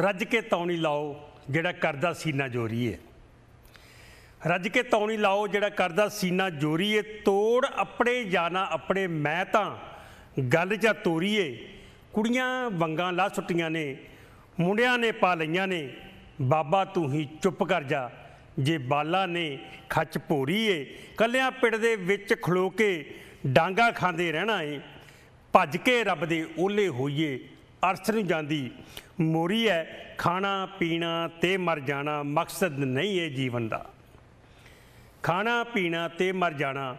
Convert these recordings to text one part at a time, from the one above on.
ਰੱਜ ਕੇ ਤੌਣੀ ਲਾਓ ਜਿਹੜਾ ਕਰਦਾ ਸੀਨਾ ਜੋਰੀਏ ਰੱਜ ਕੇ ਤੌਣੀ ਲਾਓ ਜਿਹੜਾ ਕਰਦਾ ਸੀਨਾ ਜੋਰੀਏ ਤੋੜ ਆਪਣੇ ਜਾਣਾ ਆਪਣੇ, ਮੈਂ ਤਾਂ ਗੱਲ ਜਾਂ ਤੋਰੀਏ ਕੁੜੀਆਂ ਵੰਗਾਂ ਲਾ ਸੁੱਟੀਆਂ ਨੇ, ਮੁੰਡਿਆਂ ਨੇ ਪਾ ਲਈਆਂ ਨੇ। ਬਾਬਾ ਤੂੰ ਹੀ ਚੁੱਪ ਕਰ ਜਾ, ਜੇ ਬਾਲਾ ਨੇ ਖੱਚ ਭੋਰੀਏ ਕੱਲਿਆਂ ਪਿੜ ਦੇ ਵਿੱਚ ਖਲੋ ਕੇ ਡਾਂਗਾ ਖਾਂਦੇ ਰਹਿਣਾ ਏ। ਭੱਜ ਕੇ ਰੱਬ ਦੇ ਓਲੇ ਹੋਈਏ, ਅਰਸ ਨੂੰ ਜਾਂਦੀ। ਮੋਰੀ ਹੈ, ਖਾਣਾ, ਪੀਣਾ ਤੇ ਮਰ ਜਾਣਾ ਮਕਸਦ ਨਹੀਂ ਹੈ ਜੀਵਨ ਦਾ। ਖਾਣਾ, ਪੀਣਾ ਤੇ ਮਰ ਜਾਣਾ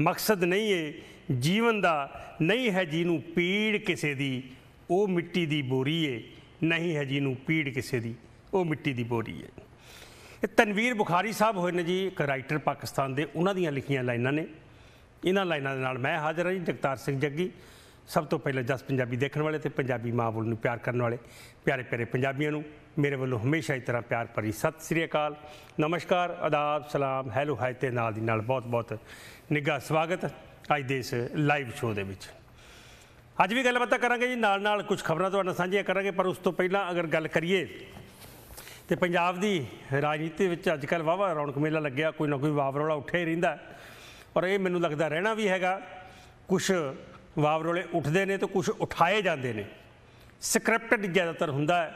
ਮਕਸਦ ਨਹੀਂ ਹੈ ਜੀਵਨ ਦਾ, ਨਹੀਂ ਹੈ ਜਿਹਨੂੰ ਪੀੜ ਕਿਸੇ ਦੀ, ਉਹ ਮਿੱਟੀ ਦੀ ਬੋਰੀ ਏ, ਨਹੀਂ ਹੈ ਜਿਹਨੂੰ ਪੀੜ ਕਿਸੇ ਦੀ, ਉਹ ਮਿੱਟੀ ਦੀ ਬੋਰੀ ਏ। ਇਹ ਤਨਵੀਰ ਬੁਖਾਰੀ ਸਾਹਿਬ ਹੋਏ ਨੇ ਜੀ, ਇੱਕ ਰਾਈਟਰ ਪਾਕਿਸਤਾਨ ਦੇ, ਉਹਨਾਂ ਦੀਆਂ ਲਿਖੀਆਂ ਲਾਈਨਾਂ ਨੇ। ਇਹਨਾਂ ਲਾਈਨਾਂ ਦੇ ਨਾਲ ਮੈਂ ਹਾਜ਼ਰ ਹਾਂ ਜੀ, ਜਗਤਾਰ ਸਿੰਘ ਜੱਗੀ। ਸਭ ਤੋਂ ਪਹਿਲਾਂ ਜਸ ਪੰਜਾਬੀ ਦੇਖਣ ਵਾਲੇ ਤੇ ਪੰਜਾਬੀ ਮਾਂ ਬੋਲ ਨੂੰ ਪਿਆਰ ਕਰਨ ਵਾਲੇ, ਪਿਆਰੇ ਪਿਆਰੇ ਪੰਜਾਬੀਆਂ ਨੂੰ ਮੇਰੇ ਵੱਲੋਂ ਹਮੇਸ਼ਾ ਹੀ ਤਰ੍ਹਾਂ ਪਿਆਰ ਭਰੀ ਸਤਿ ਸ੍ਰੀ ਅਕਾਲ। ਨਮਸਕਾਰ ਆਦਾਬ ਸਲਾਮ, ਹੈਲੋ ਹਾਈ ਤੇ ਨਾਲ ਦੀ ਨਾਲ ਬਹੁਤ ਬਹੁਤ ਨਿੱਘਾ ਸਵਾਗਤ ਅੱਜ ਦੇ ਇਸ ਲਾਈਵ ਸ਼ੋਅ ਦੇ ਵਿੱਚ। ਅੱਜ ਵੀ ਗੱਲਬਾਤ ਕਰਾਂਗੇ ਜੀ, ਨਾਲ ਨਾਲ ਕੁਝ ਖਬਰਾਂ ਤੁਹਾਡੇ ਨਾਲ ਸਾਂਝੀਆਂ ਕਰਾਂਗੇ, ਪਰ ਉਸ ਤੋਂ ਪਹਿਲਾਂ ਅਗਰ ਗੱਲ ਕਰੀਏ ਤੇ ਪੰਜਾਬ ਦੀ ਰਾਜਨੀਤੀ ਵਿੱਚ ਅੱਜ ਕੱਲ੍ਹ ਵਾਵਾ ਰੌਣਕ ਮੇਲਾ ਲੱਗਿਆ, ਕੋਈ ਨਾ ਕੋਈ ਵਾਵਰੋਲਾ ਉੱਠਿਆ ਹੀ ਰਹਿੰਦਾ। ਔਰ ਇਹ ਮੈਨੂੰ ਲੱਗਦਾ ਰਹਿਣਾ ਵੀ ਹੈਗਾ ਕੁਝ ਵਾਵਰੋਲੇ ਉੱਠਦੇ ਨੇ ਤੇ ਕੁਝ ਉਠਾਏ ਜਾਂਦੇ ਨੇ। ਸਕ੍ਰਿਪਟਡ ਜ਼ਿਆਦਾਤਰ ਹੁੰਦਾ ਹੈ।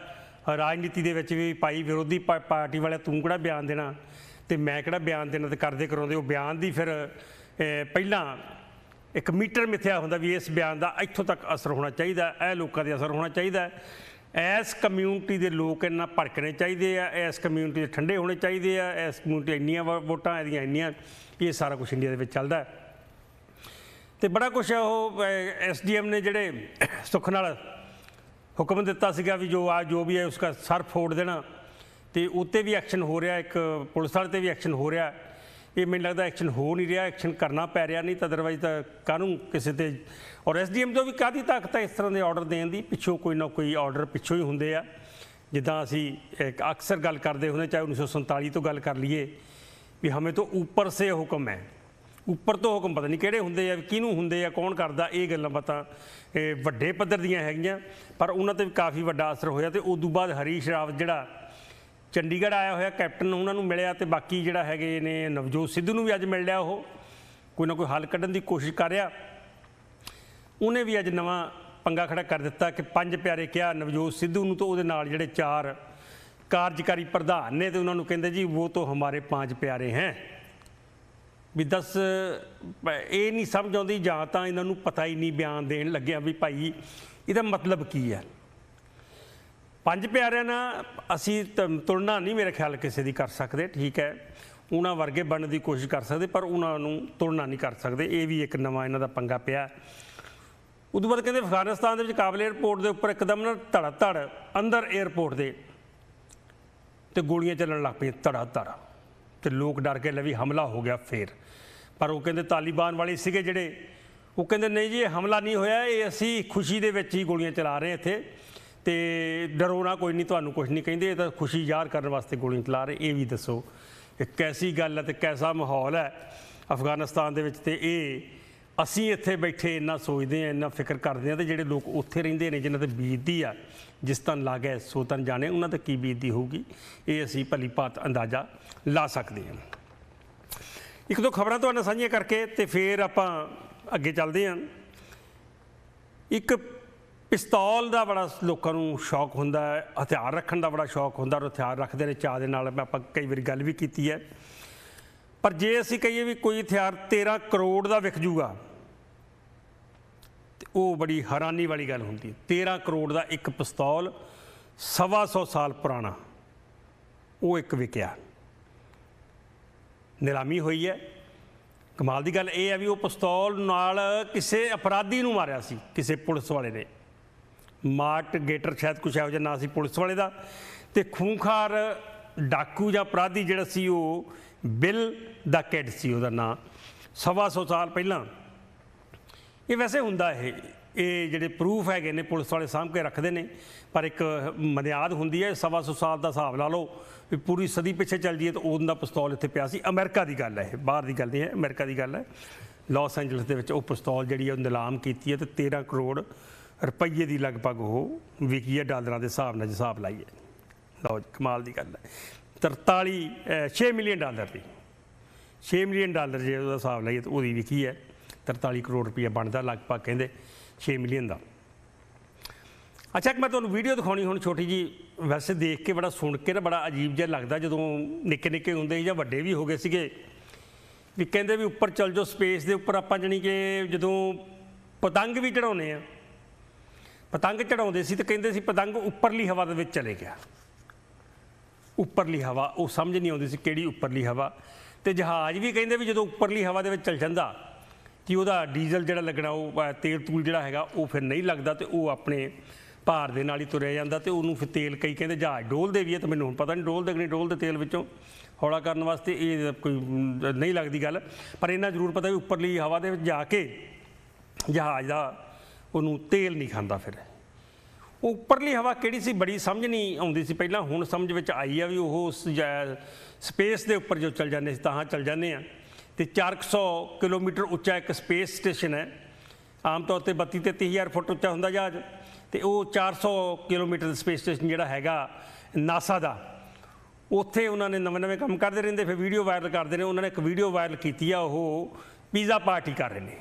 ਰਾਜਨੀਤੀ ਦੇ ਵਿੱਚ ਵੀ ਭਾਈ ਵਿਰੋਧੀ ਪਾ- ਪਾਰਟੀ ਵਾਲੇ ਤੂੰ ਕਿਹੜਾ ਬਿਆਨ ਦੇਣਾ ਤੇ ਮੈਂ ਕਿਹੜਾ ਬਿਆਨ ਦੇਣਾ ਤੇ ਕਰਦੇ ਕਰਾਉਂਦੇ ਉਹ ਬਿਆਨ ਦੀ ਫਿਰ ਪਹਿਲਾਂ ਇੱਕ ਮੀਟਰ ਮਿਥਿਆ ਹੁੰਦਾ ਵੀ ਇਸ ਬਿਆਨ ਦਾ ਇੱਥੋਂ ਤੱਕ ਅਸਰ ਹੋਣਾ ਚਾਹੀਦਾ, ਇਹ ਲੋਕਾਂ ਦੇ ਅਸਰ ਹੋਣਾ ਚਾਹੀਦਾ। ਐਸ ਕਮਿਊਨਿਟੀ ਦੇ ਲੋਕ ਇੰਨਾ ਭੜਕਣੇ ਚਾਹੀਦੇ ਆ, ਇਸ ਕਮਿਊਨਿਟੀ ਦੇ ਠੰਡੇ ਹੋਣੇ ਚਾਹੀਦੇ ਆ, ਇਸ ਕਮਿਊਨਿਟੀ ਇੰਨੀਆਂ ਵੋ- ਵੋਟਾਂ ਇਹਦੀਆਂ ਇੰਨੀਆਂ, ਇਹ ਸਾਰਾ ਕੁਝ ਇੰਡੀਆ ਦੇ ਵਿੱਚ ਚੱਲਦਾ ਹੈ। ਤੇ ਬੜਾ ਕੁਝ ਉਹ ਐਸਡੀਐਮ ਨੇ ਜਿਹੜੇ ਸੁੱਖ ਨਾਲ ਹੁਕਮ ਦਿੱਤਾ ਸੀਗਾ ਵੀ ਜੋ ਆ, ਜੋ ਵੀ ਹੈ ਉਸਦਾ ਸਰ ਫੋੜ ਦੇਣਾ। ਤੇ ਉੱਤੇ ਵੀ ਐਕਸ਼ਨ ਹੋ ਰਿਹਾ, ਇੱਕ ਪੁਲਿਸ ਵਾਲੇ ਤੇ ਵੀ ਐਕਸ਼ਨ ਹੋ ਰਿਹਾ। ਇਹ ਮੈਨੂੰ ਲੱਗਦਾ ਐਕਸ਼ਨ ਹੋ ਨਹੀਂ ਰਿਹਾ, ਐਕਸ਼ਨ ਕਰਨਾ ਪੈ ਰਿਹਾ ਨਹੀਂ ਤਾਂ ਅਦਰਵਾਈਜ਼ ਤਾਂ ਕਾਹਨੂੰ ਕਿਸੇ ਤੇ। ਔਰ ਐਸਡੀਐਮ ਤੋਂ ਵੀ ਕਾਦੀ ਤਾਕਤ ਹੈ ਇਸ ਤਰ੍ਹਾਂ ਦੇ ਆਰਡਰ ਦੇਣ ਦੀ? ਪਿੱਛੋਂ ਕੋਈ ਨਾ ਕੋਈ ਆਰਡਰ ਪਿੱਛੋਂ ਹੀ ਹੁੰਦੇ ਆ। ਜਿੱਦਾਂ ਅਸੀਂ ਅਕਸਰ ਗੱਲ ਕਰਦੇ ਹੁੰਦੇ ਚਾਹੇ 1947 ਤੋਂ ਗੱਲ ਕਰ ਲਈਏ, ਵੀ ਹਮੇ ਤੋਂ ਉੱਪਰ ਸੇ ਹੁਕਮ ਹੈ। ਉੱਪਰ ਤੋਂ ਹੁਕਮ ਪਤਾ ਨਹੀਂ ਕਿਹੜੇ ਹੁੰਦੇ ਆ, ਕਿਹਨੂੰ ਹੁੰਦੇ ਆ, ਕੌਣ ਕਰਦਾ, ਇਹ ਗੱਲਾਂ ਬਾਤਾਂ, ਇਹ ਵੱਡੇ ਪੱਧਰ ਦੀਆਂ ਹੈਗੀਆਂ, ਪਰ ਉਹਨਾਂ ਤੇ ਵੀ ਕਾਫੀ ਵੱਡਾ ਅਸਰ ਹੋਇਆ ਤੇ ਉਸ ਤੋਂ ਬਾਅਦ ਹਰੀਸ਼ ਰਾਵਤ ਜਿਹੜਾ ਚੰਡੀਗੜ੍ਹ ਆਇਆ ਹੋਇਆ ਕੈਪਟਨ, ਉਹਨਾਂ ਨੂੰ ਮਿਲਿਆ ਤੇ ਬਾਕੀ ਜਿਹੜਾ ਹੈਗੇ ਨੇ ਨਵਜੋਤ ਸਿੱਧੂ ਨੂੰ ਵੀ ਅੱਜ ਮਿਲ ਲਿਆ ਉਹ। ਕੋਈ ਨਾ ਕੋਈ ਹੱਲ ਕੱਢਣ ਦੀ ਕੋਸ਼ਿਸ਼ ਕਰ ਰਿਹਾ। ਉਹਨੇ ਵੀ ਅੱਜ ਨਵਾਂ ਪੰਗਾ ਖੜਾ ਕਰ ਦਿੱਤਾ ਕਿ ਪੰਜ ਪਿਆਰੇ ਕਿਹਾ ਨਵਜੋਤ ਸਿੱਧੂ ਨੂੰ ਤਾਂ ਉਹਦੇ ਨਾਲ ਜਿਹੜੇ ਚਾਰ ਕਾਰਜਕਾਰੀ ਪ੍ਰਧਾਨ ਨੇ ਤੇ ਉਹਨਾਂ ਨੂੰ ਕਹਿੰਦੇ ਜੀ ਉਹ ਤੋਂ ਹਮਾਰੇ ਪੰਜ ਪਿਆਰੇ ਹੈ। ਵੀ ਦੱਸ, ਪ- ਇਹ ਨਹੀਂ ਸਮਝ ਆਉਂਦੀ, ਜਾਂ ਤਾਂ ਇਹਨਾਂ ਨੂੰ ਪਤਾ ਹੀ ਨਹੀਂ ਬਿਆਨ ਦੇਣ ਲੱਗਿਆ ਵੀ ਭਾਈ ਇਹਦਾ ਮਤਲਬ ਕੀ ਹੈ। ਪੰਜ ਪਿਆਰਿਆਂ ਨਾਲ ਅਸੀਂ ਤ- ਤੁਲਨਾ ਨਹੀਂ ਮੇਰੇ ਖਿਆਲ ਕਿਸੇ ਦੀ ਕਰ ਸਕਦੇ, ਠੀਕ ਹੈ। ਉਹਨਾਂ ਵਰਗੇ ਬਣਨ ਦੀ ਕੋਸ਼ਿਸ਼ ਕਰ ਸਕਦੇ, ਪਰ ਉਹਨਾਂ ਨੂੰ ਤੁਲਨਾ ਨਹੀਂ ਕਰ ਸਕਦੇ। ਇਹ ਵੀ ਇੱਕ ਨਵਾਂ ਇਹਨਾਂ ਦਾ ਪੰਗਾ ਪਿਆ। ਉਦੋਂ ਬਾਅਦ ਕਹਿੰਦੇ ਅਫਗਾਨਿਸਤਾਨ ਦੇ ਵਿੱਚ ਕਾਬਲ 에ਅਰਪੋਰਟ ਦੇ ਉੱਪਰ ਇੱਕਦਮ ਨਾ ਧੜਾ ਧੜ ਅੰਦਰ 에ਅਰਪੋਰਟ ਦੇ, ਤੇ ਗੋਲੀਆਂ ਚੱਲਣ ਲੱਗ ਪਈਆਂ ਧੜਾ ਧੜਾ ਤੇ ਲੋਕ ਡਰ ਕੇ ਲੈ ਵੀ ਹਮਲਾ ਹੋ ਗਿਆ ਫੇਰ। ਪਰ ਉਹ ਕਹਿੰਦੇ ਤਾਲਿਬਾਨ ਵਾਲੇ ਸੀਗੇ ਜਿਹੜੇ, ਉਹ ਕਹਿੰਦੇ ਨਹੀਂ ਜੀ, ਇਹ ਹਮਲਾ ਨਹੀਂ ਹੋਇਆ, ਇਹ ਅਸੀਂ ਖੁਸ਼ੀ ਦੇ ਵਿੱਚ ਹੀ ਗੋਲੀਆਂ ਚਲਾ ਰਹੇ ਇੱਥੇ। ਤੇ ਡਰੋ ਨਾ, ਕੋਈ ਨਹੀਂ, ਤੁਹਾਨੂੰ ਕੁਝ ਨਹੀਂ ਕਹਿੰਦੇ, ਇਹ ਤਾਂ ਖੁਸ਼ੀ ਜ਼ਾਹਰ ਕਰਨ ਵਾਸਤੇ ਗੋਲੀਆਂ ਚਲਾ ਰਹੇ, ਇਹ ਵੀ ਦੱਸੋ। ਇਹ ਕੈਸੀ ਗੱਲ ਹੈ ਤੇ ਕੈਸਾ ਮਾਹੌਲ ਹੈ ਅਫਗਾਨਿਸਤਾਨ ਦੇ ਵਿੱਚ ਤੇ ਇਹ ਅਸੀਂ ਇੱਥੇ ਬੈਠੇ ਇੰਨਾ ਸੋਚਦੇ ਆ ਇੰਨਾ ਫਿਕਰ ਕਰਦੇ ਆ ਤੇ ਜਿਹੜੇ ਲੋਕ ਉੱਥੇ ਰਹਿੰਦੇ ਨੇ, ਜਿਨ੍ਹਾਂ ਤੇ ਬੀਤਦੀ ਆ, ਜਿਸ ਤਨ ਲਾਗੇ ਸੋ ਤਨ ਜਾਣੇ, ਉਹਨਾਂ ਤੇ ਕੀ ਬੀਤਦੀ ਹੋਊਗੀ? ਇਹ ਅਸੀਂ ਭਲੀ ਭਾਤ ਅੰਦਾਜ਼ਾ ਲਾ ਸਕਦੇ ਹਾਂ। ਇੱਕ ਦੋ ਖਬਰਾਂ ਤੁਹਾਡੇ ਨਾਲ ਸਾਂਝੀਆਂ ਕਰਕੇ ਤੇ ਫਿਰ ਆਪਾਂ ਅੱਗੇ ਚੱਲਦੇ ਹਾਂ। ਇੱਕ ਪਿਸਤੌਲ ਦਾ ਬੜਾ ਲੋਕਾਂ ਨੂੰ ਸ਼ੌਕ ਹੁੰਦਾ ਹੈ, ਹਥਿਆਰ ਰੱਖਣ ਦਾ ਬੜਾ ਸ਼ੌਕ ਹੁੰਦਾ ਔਰ ਹਥਿਆਰ ਰੱਖਦੇ ਨੇ ਚਾਹ ਦੇ ਨਾਲ ਮੈਂ ਆਪਾਂ ਕਈ ਵਾਰੀ ਗੱਲ ਵੀ ਕੀਤੀ ਹੈ। ਪਰ ਜੇ ਅਸੀਂ ਕਹੀਏ ਵੀ ਕੋਈ ਹਥਿਆਰ 13 ਕਰੋੜ ਦਾ ਵਿਕ ਜੂਗਾ ਤੇ ਉਹ ਬੜੀ ਹੈਰਾਨੀ ਵਾਲੀ ਗੱਲ ਹੁੰਦੀ ਹੈ। 13 ਕਰੋੜ ਦਾ ਇੱਕ ਪਿਸਤੌਲ ਸਵਾ ਸੌ ਸਾਲ ਪੁਰਾਣਾ, ਉਹ ਇੱਕ ਵਿਕਿਆ। ਨਿਲਾਮੀ ਹੋਈ ਹੈ। ਕਮਾਲ ਦੀ ਗੱਲ ਇਹ ਹੈ ਵੀ ਉਹ ਪਿਸਤੌਲ ਨਾਲ ਕਿਸੇ ਅਪਰਾਧੀ ਨੂੰ ਮਾਰਿਆ ਸੀ, ਕਿਸੇ ਪੁਲਿਸ ਵਾਲੇ ਨੇ। ਮਾਰਟ ਗੇਟਰ ਸ਼ਾਇਦ ਕੁਛ ਇਹੋ ਜਿਹਾ ਨਾਂ ਸੀ ਪੁਲਿਸ ਵਾਲੇ ਦਾ। ਤੇ ਖੂੰਖਾਰ ਡਾਕੂ ਜਾਂ ਅਪਰਾਧੀ ਜਿਹੜਾ ਸੀ ਉਹ ਬਿੱਲ ਦਾ ਕੈਡ ਸੀ ਉਹਦਾ ਨਾਂ। ਸਵਾ ਸੌ ਸਾਲ ਪਹਿਲਾਂ ਇਹ ਵੈਸੇ ਹੁੰਦਾ ਇਹ ਇਹ ਜਿਹੜੇ ਪ੍ਰੂਫ ਹੈਗੇ ਨੇ ਪੁਲਿਸ ਵਾਲੇ ਸਾਂਭ ਕੇ ਰੱਖਦੇ ਨੇ ਪਰ ਇੱਕ ਮਨਿਆਦ ਹੁੰਦੀ ਹੈ ਸਵਾ ਸੌ ਸਾਲ ਦਾ ਹਿਸਾਬ ਲਾ ਲਓ ਵੀ ਪੂਰੀ ਸਦੀ ਪਿੱਛੇ ਚੱਲ ਜੀਏ ਤਾਂ ਉਦੋਂ ਦਾ ਪਿਸਤੌਲ ਇੱਥੇ ਪਿਆ ਸੀ। ਅਮਰੀਕਾ ਦੀ ਗੱਲ ਹੈ ਇਹ ਬਾਹਰ ਦੀ ਗੱਲ ਨਹੀਂ ਹੈ ਅਮਰੀਕਾ ਦੀ ਗੱਲ ਹੈ। ਲਾਸ ਐਂਜਲਸ ਦੇ ਵਿੱਚ ਉਹ ਪਿਸਤੌਲ ਜਿਹੜੀ ਹੈ ਉਹ ਨਿਲਾਮ ਕੀਤੀ ਹੈ ਤੇ 13 ਕਰੋੜ ਰੁਪਈਏ ਦੀ ਲਗਭਗ ਉਹ ਵਿਕੀ ਹੈ ਡਾਲਰਾਂ ਦੇ ਹਿਸਾਬ ਨਾਲ ਜੇ ਹਿਸਾਬ ਲਾਈਏ ਲਓ ਕਮਾਲ ਦੀ ਗੱਲ ਹੈ। 43 ਅਹ, 6 ਮਿਲੀਅਨ ਡਾਲਰ ਦੀ 6 ਮਿਲੀਅਨ ਡਾਲਰ ਜੇ ਉਹਦਾ ਹਿਸਾਬ ਲਾਈਏ ਤਾਂ ਉਹਦੀ ਵਿਕੀ ਹੈ। 43 ਕਰੋੜ ਰੁਪਏ ਬਣਦਾ, ਲਗਭਗ ਕਹਿੰਦੇ 6 ਮਿਲੀਅਨ ਦਾ। ਅੱਛਾ, ਇੱਕ ਮੈਂ ਤੁਹਾਨੂੰ ਵੀਡੀਓ ਦਿਖਾਉਣੀ ਹੁਣ ਛੋਟੀ ਜੀ ਵੈਸੇ ਦੇਖ ਕੇ ਬੜਾ ਸੁਣ ਕੇ ਨਾ ਬੜਾ ਅਜੀਬ ਜਿਹਾ ਲੱਗਦਾ ਜਦੋਂ ਨਿੱਕੇ ਨਿੱਕੇ ਹੁੰਦੇ ਜਾਂ ਵੱਡੇ ਵੀ ਹੋ ਗਏ ਸੀਗੇ। ਵੀ ਕਹਿੰਦੇ ਵੀ ਉੱਪਰ ਚੱਲ ਜਾਓ, ਸਪੇਸ ਦੇ ਉੱਪਰ ਆਪਾਂ ਜਾਣੀ ਕਿ ਜਦੋਂ ਪਤੰਗ ਵੀ ਚੜਾਉਨੇ ਆ, ਪਤੰਗ ਚੜਾਉਂਦੇ ਸੀ ਤੇ ਕਹਿੰਦੇ ਸੀ ਪਤੰਗ ਉੱਪਰਲੀ ਹਵਾ ਦੇ ਵਿੱਚ ਚਲੇ ਗਿਆ। ਉੱਪਰਲੀ ਹਵਾ, ਉਹ ਸਮਝ ਨਹੀਂ ਆਉਂਦੀ ਸੀ ਕਿਹੜੀ ਉੱਪਰਲੀ ਹਵਾ। ਤੇ ਜਹਾਜ਼ ਵੀ ਕਹਿੰਦੇ ਵੀ ਜਦੋਂ ਉੱਪਰਲੀ ਹਵਾ ਦੇ ਵਿੱਚ ਚੱਲ ਜਾਂਦਾ ਕਿ ਉਹਦਾ ਡੀਜ਼ਲ ਜਿਹੜਾ ਲੱਗਣਾ ਉਹ ਅ, ਤੇਲ ਤੂਲ ਜਿਹੜਾ ਹੈਗਾ ਉਹ ਫਿਰ ਨਹੀਂ ਲੱਗਦਾ ਤੇ ਉਹ ਆਪਣੇ ਭਾਰ ਦੇ ਨਾਲ ਹੀ ਤੁਰਿਆ ਜਾਂਦਾ ਤੇ ਉਹਨੂੰ ਫਿਰ ਤੇਲ ਕਈ ਕਹਿੰਦੇ ਜਹਾਜ਼ ਡੋਲਦੇ ਵੀ ਹੈ ਤੇ ਮੈਨੂੰ ਹੁਣ ਪਤਾ ਨਹੀਂ ਡੋਲਦੇ ਕਿ ਨਹੀਂ ਡੋਲਦੇ ਤੇਲ ਵਿੱਚੋਂ। ਹੌਲਾ ਕਰਨ ਵਾਸਤੇ ਇਹ ਕੋਈ ਮ, ਨਹੀਂ ਲੱਗਦੀ ਗੱਲ। ਪਰ ਇਹਨਾਂ ਜ਼ਰੂਰ ਪਤਾ ਵੀ ਉੱਪਰਲੀ ਹਵਾ ਦੇ ਵਿੱਚ ਜਾ ਕੇ ਜਹਾਜ਼ ਦਾ ਉਹਨੂੰ ਤੇਲ ਨਹੀਂ ਖਾਂਦਾ ਫਿਰ। ਉਹ ਉੱਪਰਲੀ ਹਵਾ ਕਿਹੜੀ ਸੀ ਬੜੀ ਸਮਝ ਨਹੀਂ ਆਉਂਦੀ ਸੀ। ਪਹਿਲਾਂ ਹੁਣ ਸਮਝ ਵਿੱਚ ਆਈ ਆ ਵੀ ਉਹ ਸਪੇਸ ਦੇ ਉੱਪਰ ਜੋ ਚੱਲ ਜਾਂਦੇ ਸੀ ਤਾਂ ਹਾਂ ਚੱਲ ਜਾਂਦੇ ਆ। ਤੇ 400 ਕਿਲੋਮੀਟਰ ਉੱਚਾ ਇੱਕ ਸਪੇਸ ਸਟੇਸ਼ਨ ਹੈ। ਆਮ ਤੌਰ ਤੇ 32 ਤੇ 30000 ਫੁੱਟ ਉੱਚਾ ਹੁੰਦਾ ਜਹਾਜ਼, ਤੇ ਉਹ 400 ਕਿਲੋਮੀਟਰ ਦਾ ਸਪੇਸ ਸਟੇਸ਼ਨ ਜਿਹੜਾ ਹੈਗਾ ਨਾਸਾ ਦਾ। ਉੱਥੇ ਉਹਨਾਂ ਨੇ ਨਵੇਂ ਨਵੇਂ ਕੰਮ ਕਰਦੇ ਰਹਿੰਦੇ, ਫਿਰ ਵੀਡੀਓ ਵਾਇਰਲ ਕਰਦੇ ਨੇ। ਉਹਨਾਂ ਨੇ ਇੱਕ ਵੀਡੀਓ ਵਾਇਰਲ ਕੀਤੀ ਆ, ਉਹ ਪੀਜ਼ਾ ਪਾਰਟੀ ਕਰ ਰਹੇ ਨੇ।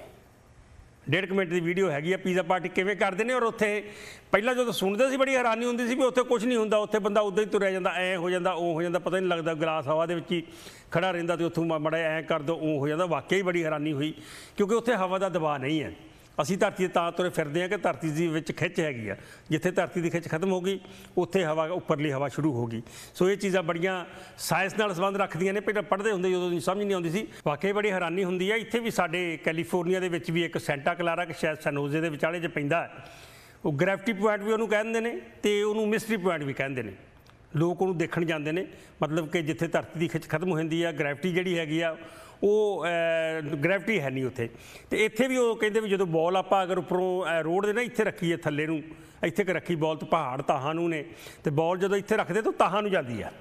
ਡੇਢ ਕੁ ਮਿੰਟ ਦੀ ਵੀਡੀਓ ਹੈਗੀ ਆ ਪੀਜ਼ਾ ਪਾਰਟੀ ਕਿਵੇਂ ਕਰਦੇ ਨੇ ਔਰ ਉੱਥੇ ਪਹਿਲਾਂ ਜਦੋਂ ਸੁਣਦੇ ਸੀ ਬੜੀ ਹੈਰਾਨੀ ਹੁੰਦੀ ਸੀ ਵੀ ਉੱਥੇ ਕੁਝ ਨਹੀਂ ਹੁੰਦਾ, ਉੱਥੇ ਬੰਦਾ ਉਦਾਂ ਹੀ ਤੁਰਿਆ ਜਾਂਦਾ, ਐ ਹੋ ਜਾਂਦਾ, ਉਹ ਹੋ ਜਾਂਦਾ, ਪਤਾ ਨਹੀਂ ਲੱਗਦਾ ਗਲਾਸ ਹਵਾ ਦੇ ਵਿੱਚ ਹੀ ਖੜਾ ਰਹਿੰਦਾ ਤੇ ਉੱਥੋਂ ਮੜਾ ਐ ਕਰ ਦੋ, ਉਹ ਹੋ ਜਾਂਦਾ ਵਾਕਈ ਬੜੀ ਹੈਰਾਨੀ ਹੋਈ ਕਿਉਂਕਿ ਉੱਥੇ ਹਵਾ ਦਾ ਦਬਾਅ ਨਹੀਂ ਹੈ। ਅਸੀਂ ਧਰਤੀ ਦੇ ਤਾਂ ਤੁਰੇ ਫਿਰਦੇ ਆ ਕਿ ਧਰਤੀ ਦੀ ਵਿੱਚ ਖਿੱਚ ਹੈਗੀ ਆ। ਜਿੱਥੇ ਧਰਤੀ ਦੀ ਖਿੱਚ ਖਤਮ ਹੋ ਗਈ, ਉੱਥੇ ਹਵਾ, ਉੱਪਰਲੀ ਹਵਾ ਸ਼ੁਰੂ ਹੋ ਗਈ। ਸੋ ਇਹ ਚੀਜ਼ਾਂ ਬੜੀਆਂ ਸਾਇੰਸ ਨਾਲ ਸੰਬੰਧ ਰੱਖਦੀਆਂ ਨੇ ਪਹਿਲਾਂ ਪੜ੍ਹਦੇ ਹੁੰਦੇ ਜਦੋਂ ਸਮਝ ਨਹੀਂ ਆਉਂਦੀ ਸੀ। ਵਾਕਈ ਬੜੀ ਹੈਰਾਨੀ ਹੁੰਦੀ ਆ, ਇੱਥੇ ਵੀ ਸਾਡੇ ਕੈਲੀਫੋਰਨੀਆ ਦੇ ਵਿੱਚ ਵੀ ਇੱਕ ਸੈਂਟਾ ਕਲਾਰਾ ਕਿ ਸ਼ਾਇਦ ਸਨੋਜ਼ੇ ਦੇ ਵਿਚਾਲੇ 'ਚ ਪੈਂਦਾ ਉਹ ਗ੍ਰੈਵਿਟੀ ਪੁਆਇੰਟ ਵੀ ਉਹਨੂੰ ਕਹਿੰਦੇ ਨੇ ਤੇ ਉਹਨੂੰ ਮਿਸਟਰੀ ਪੁਆਇੰਟ ਵੀ ਕਹਿੰਦੇ ਨੇ। ਲੋਕ ਉਹਨੂੰ ਦੇਖਣ ਜਾਂਦੇ ਨੇ, ਮਤਲਬ ਕਿ ਜਿੱਥੇ ਧਰਤੀ ਦੀ ਖਿੱਚ ਖਤਮ ਹੋ ਜਾਂਦੀ ਆ, ਗ੍ਰੈਵਿਟੀ ਜਿਹੜੀ ਹੈਗੀ ਆ ਉਹ ਗ੍ਰੈਵਿਟੀ ਹੈ ਨਹੀਂ ਉੱਥੇ। ਤੇ ਇੱਥੇ ਵੀ ਉਹ ਕਹਿੰਦੇ ਵੀ ਜਦੋਂ ਬਾਲ ਆਪਾਂ ਅਗਰ ਉੱਪਰੋਂ ਰੋਡ ਦੇ ਨਾ ਇੱਥੇ ਰੱਖੀਏ ਥੱਲੇ ਨੂੰ, ਇੱਥੇ ਕਿ ਰੱਖੀ ਬਾਲ ਤੇ ਪਹਾੜ ਤਾਹਾਂ ਨੂੰ ਨੇ, ਤੇ ਬਾਲ ਜਦੋਂ ਇੱਥੇ ਰੱਖਦੇ ਤਾਂ ਤਾਹਾਂ ਨੂੰ ਜਾਂਦੀ ਆ।